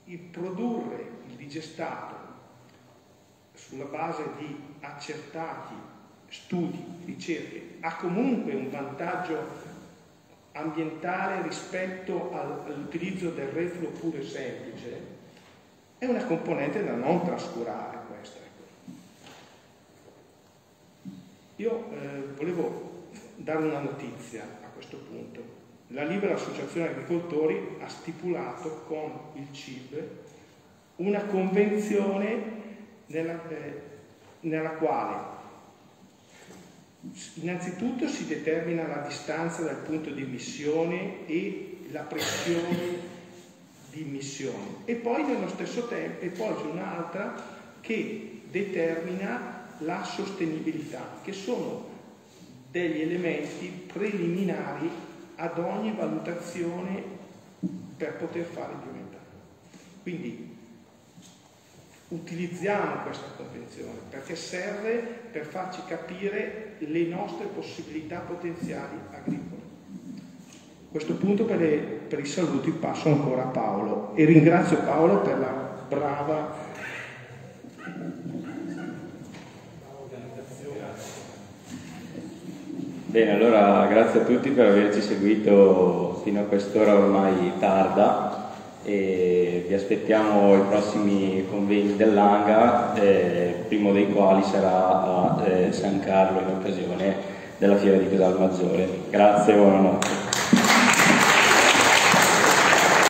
il produrre digestato sulla base di accertati studi, ricerche, ha comunque un vantaggio ambientale rispetto all'utilizzo del refluo puro e semplice, è una componente da non trascurare questa. Ecco. Io eh, volevo dare una notizia a questo punto. La Libera Associazione Agricoltori ha stipulato con il CIB una convenzione nella, eh, nella quale innanzitutto si determina la distanza dal punto di emissione e la pressione di emissione e poi nello stesso tempo e poi c'è un'altra che determina la sostenibilità che sono degli elementi preliminari ad ogni valutazione per poter fare il biometano. Quindi utilizziamo questa convenzione perché serve per farci capire le nostre possibilità potenziali agricole. A questo punto per, le, per i saluti passo ancora a Paolo e ringrazio Paolo per la brava Bene, allora grazie a tutti per averci seguito fino a quest'ora ormai tarda e vi aspettiamo ai prossimi convegni dell'Anga, eh, primo dei quali sarà a eh, San Carlo in occasione della fiera di Casalmaggiore. Grazie, buonanotte.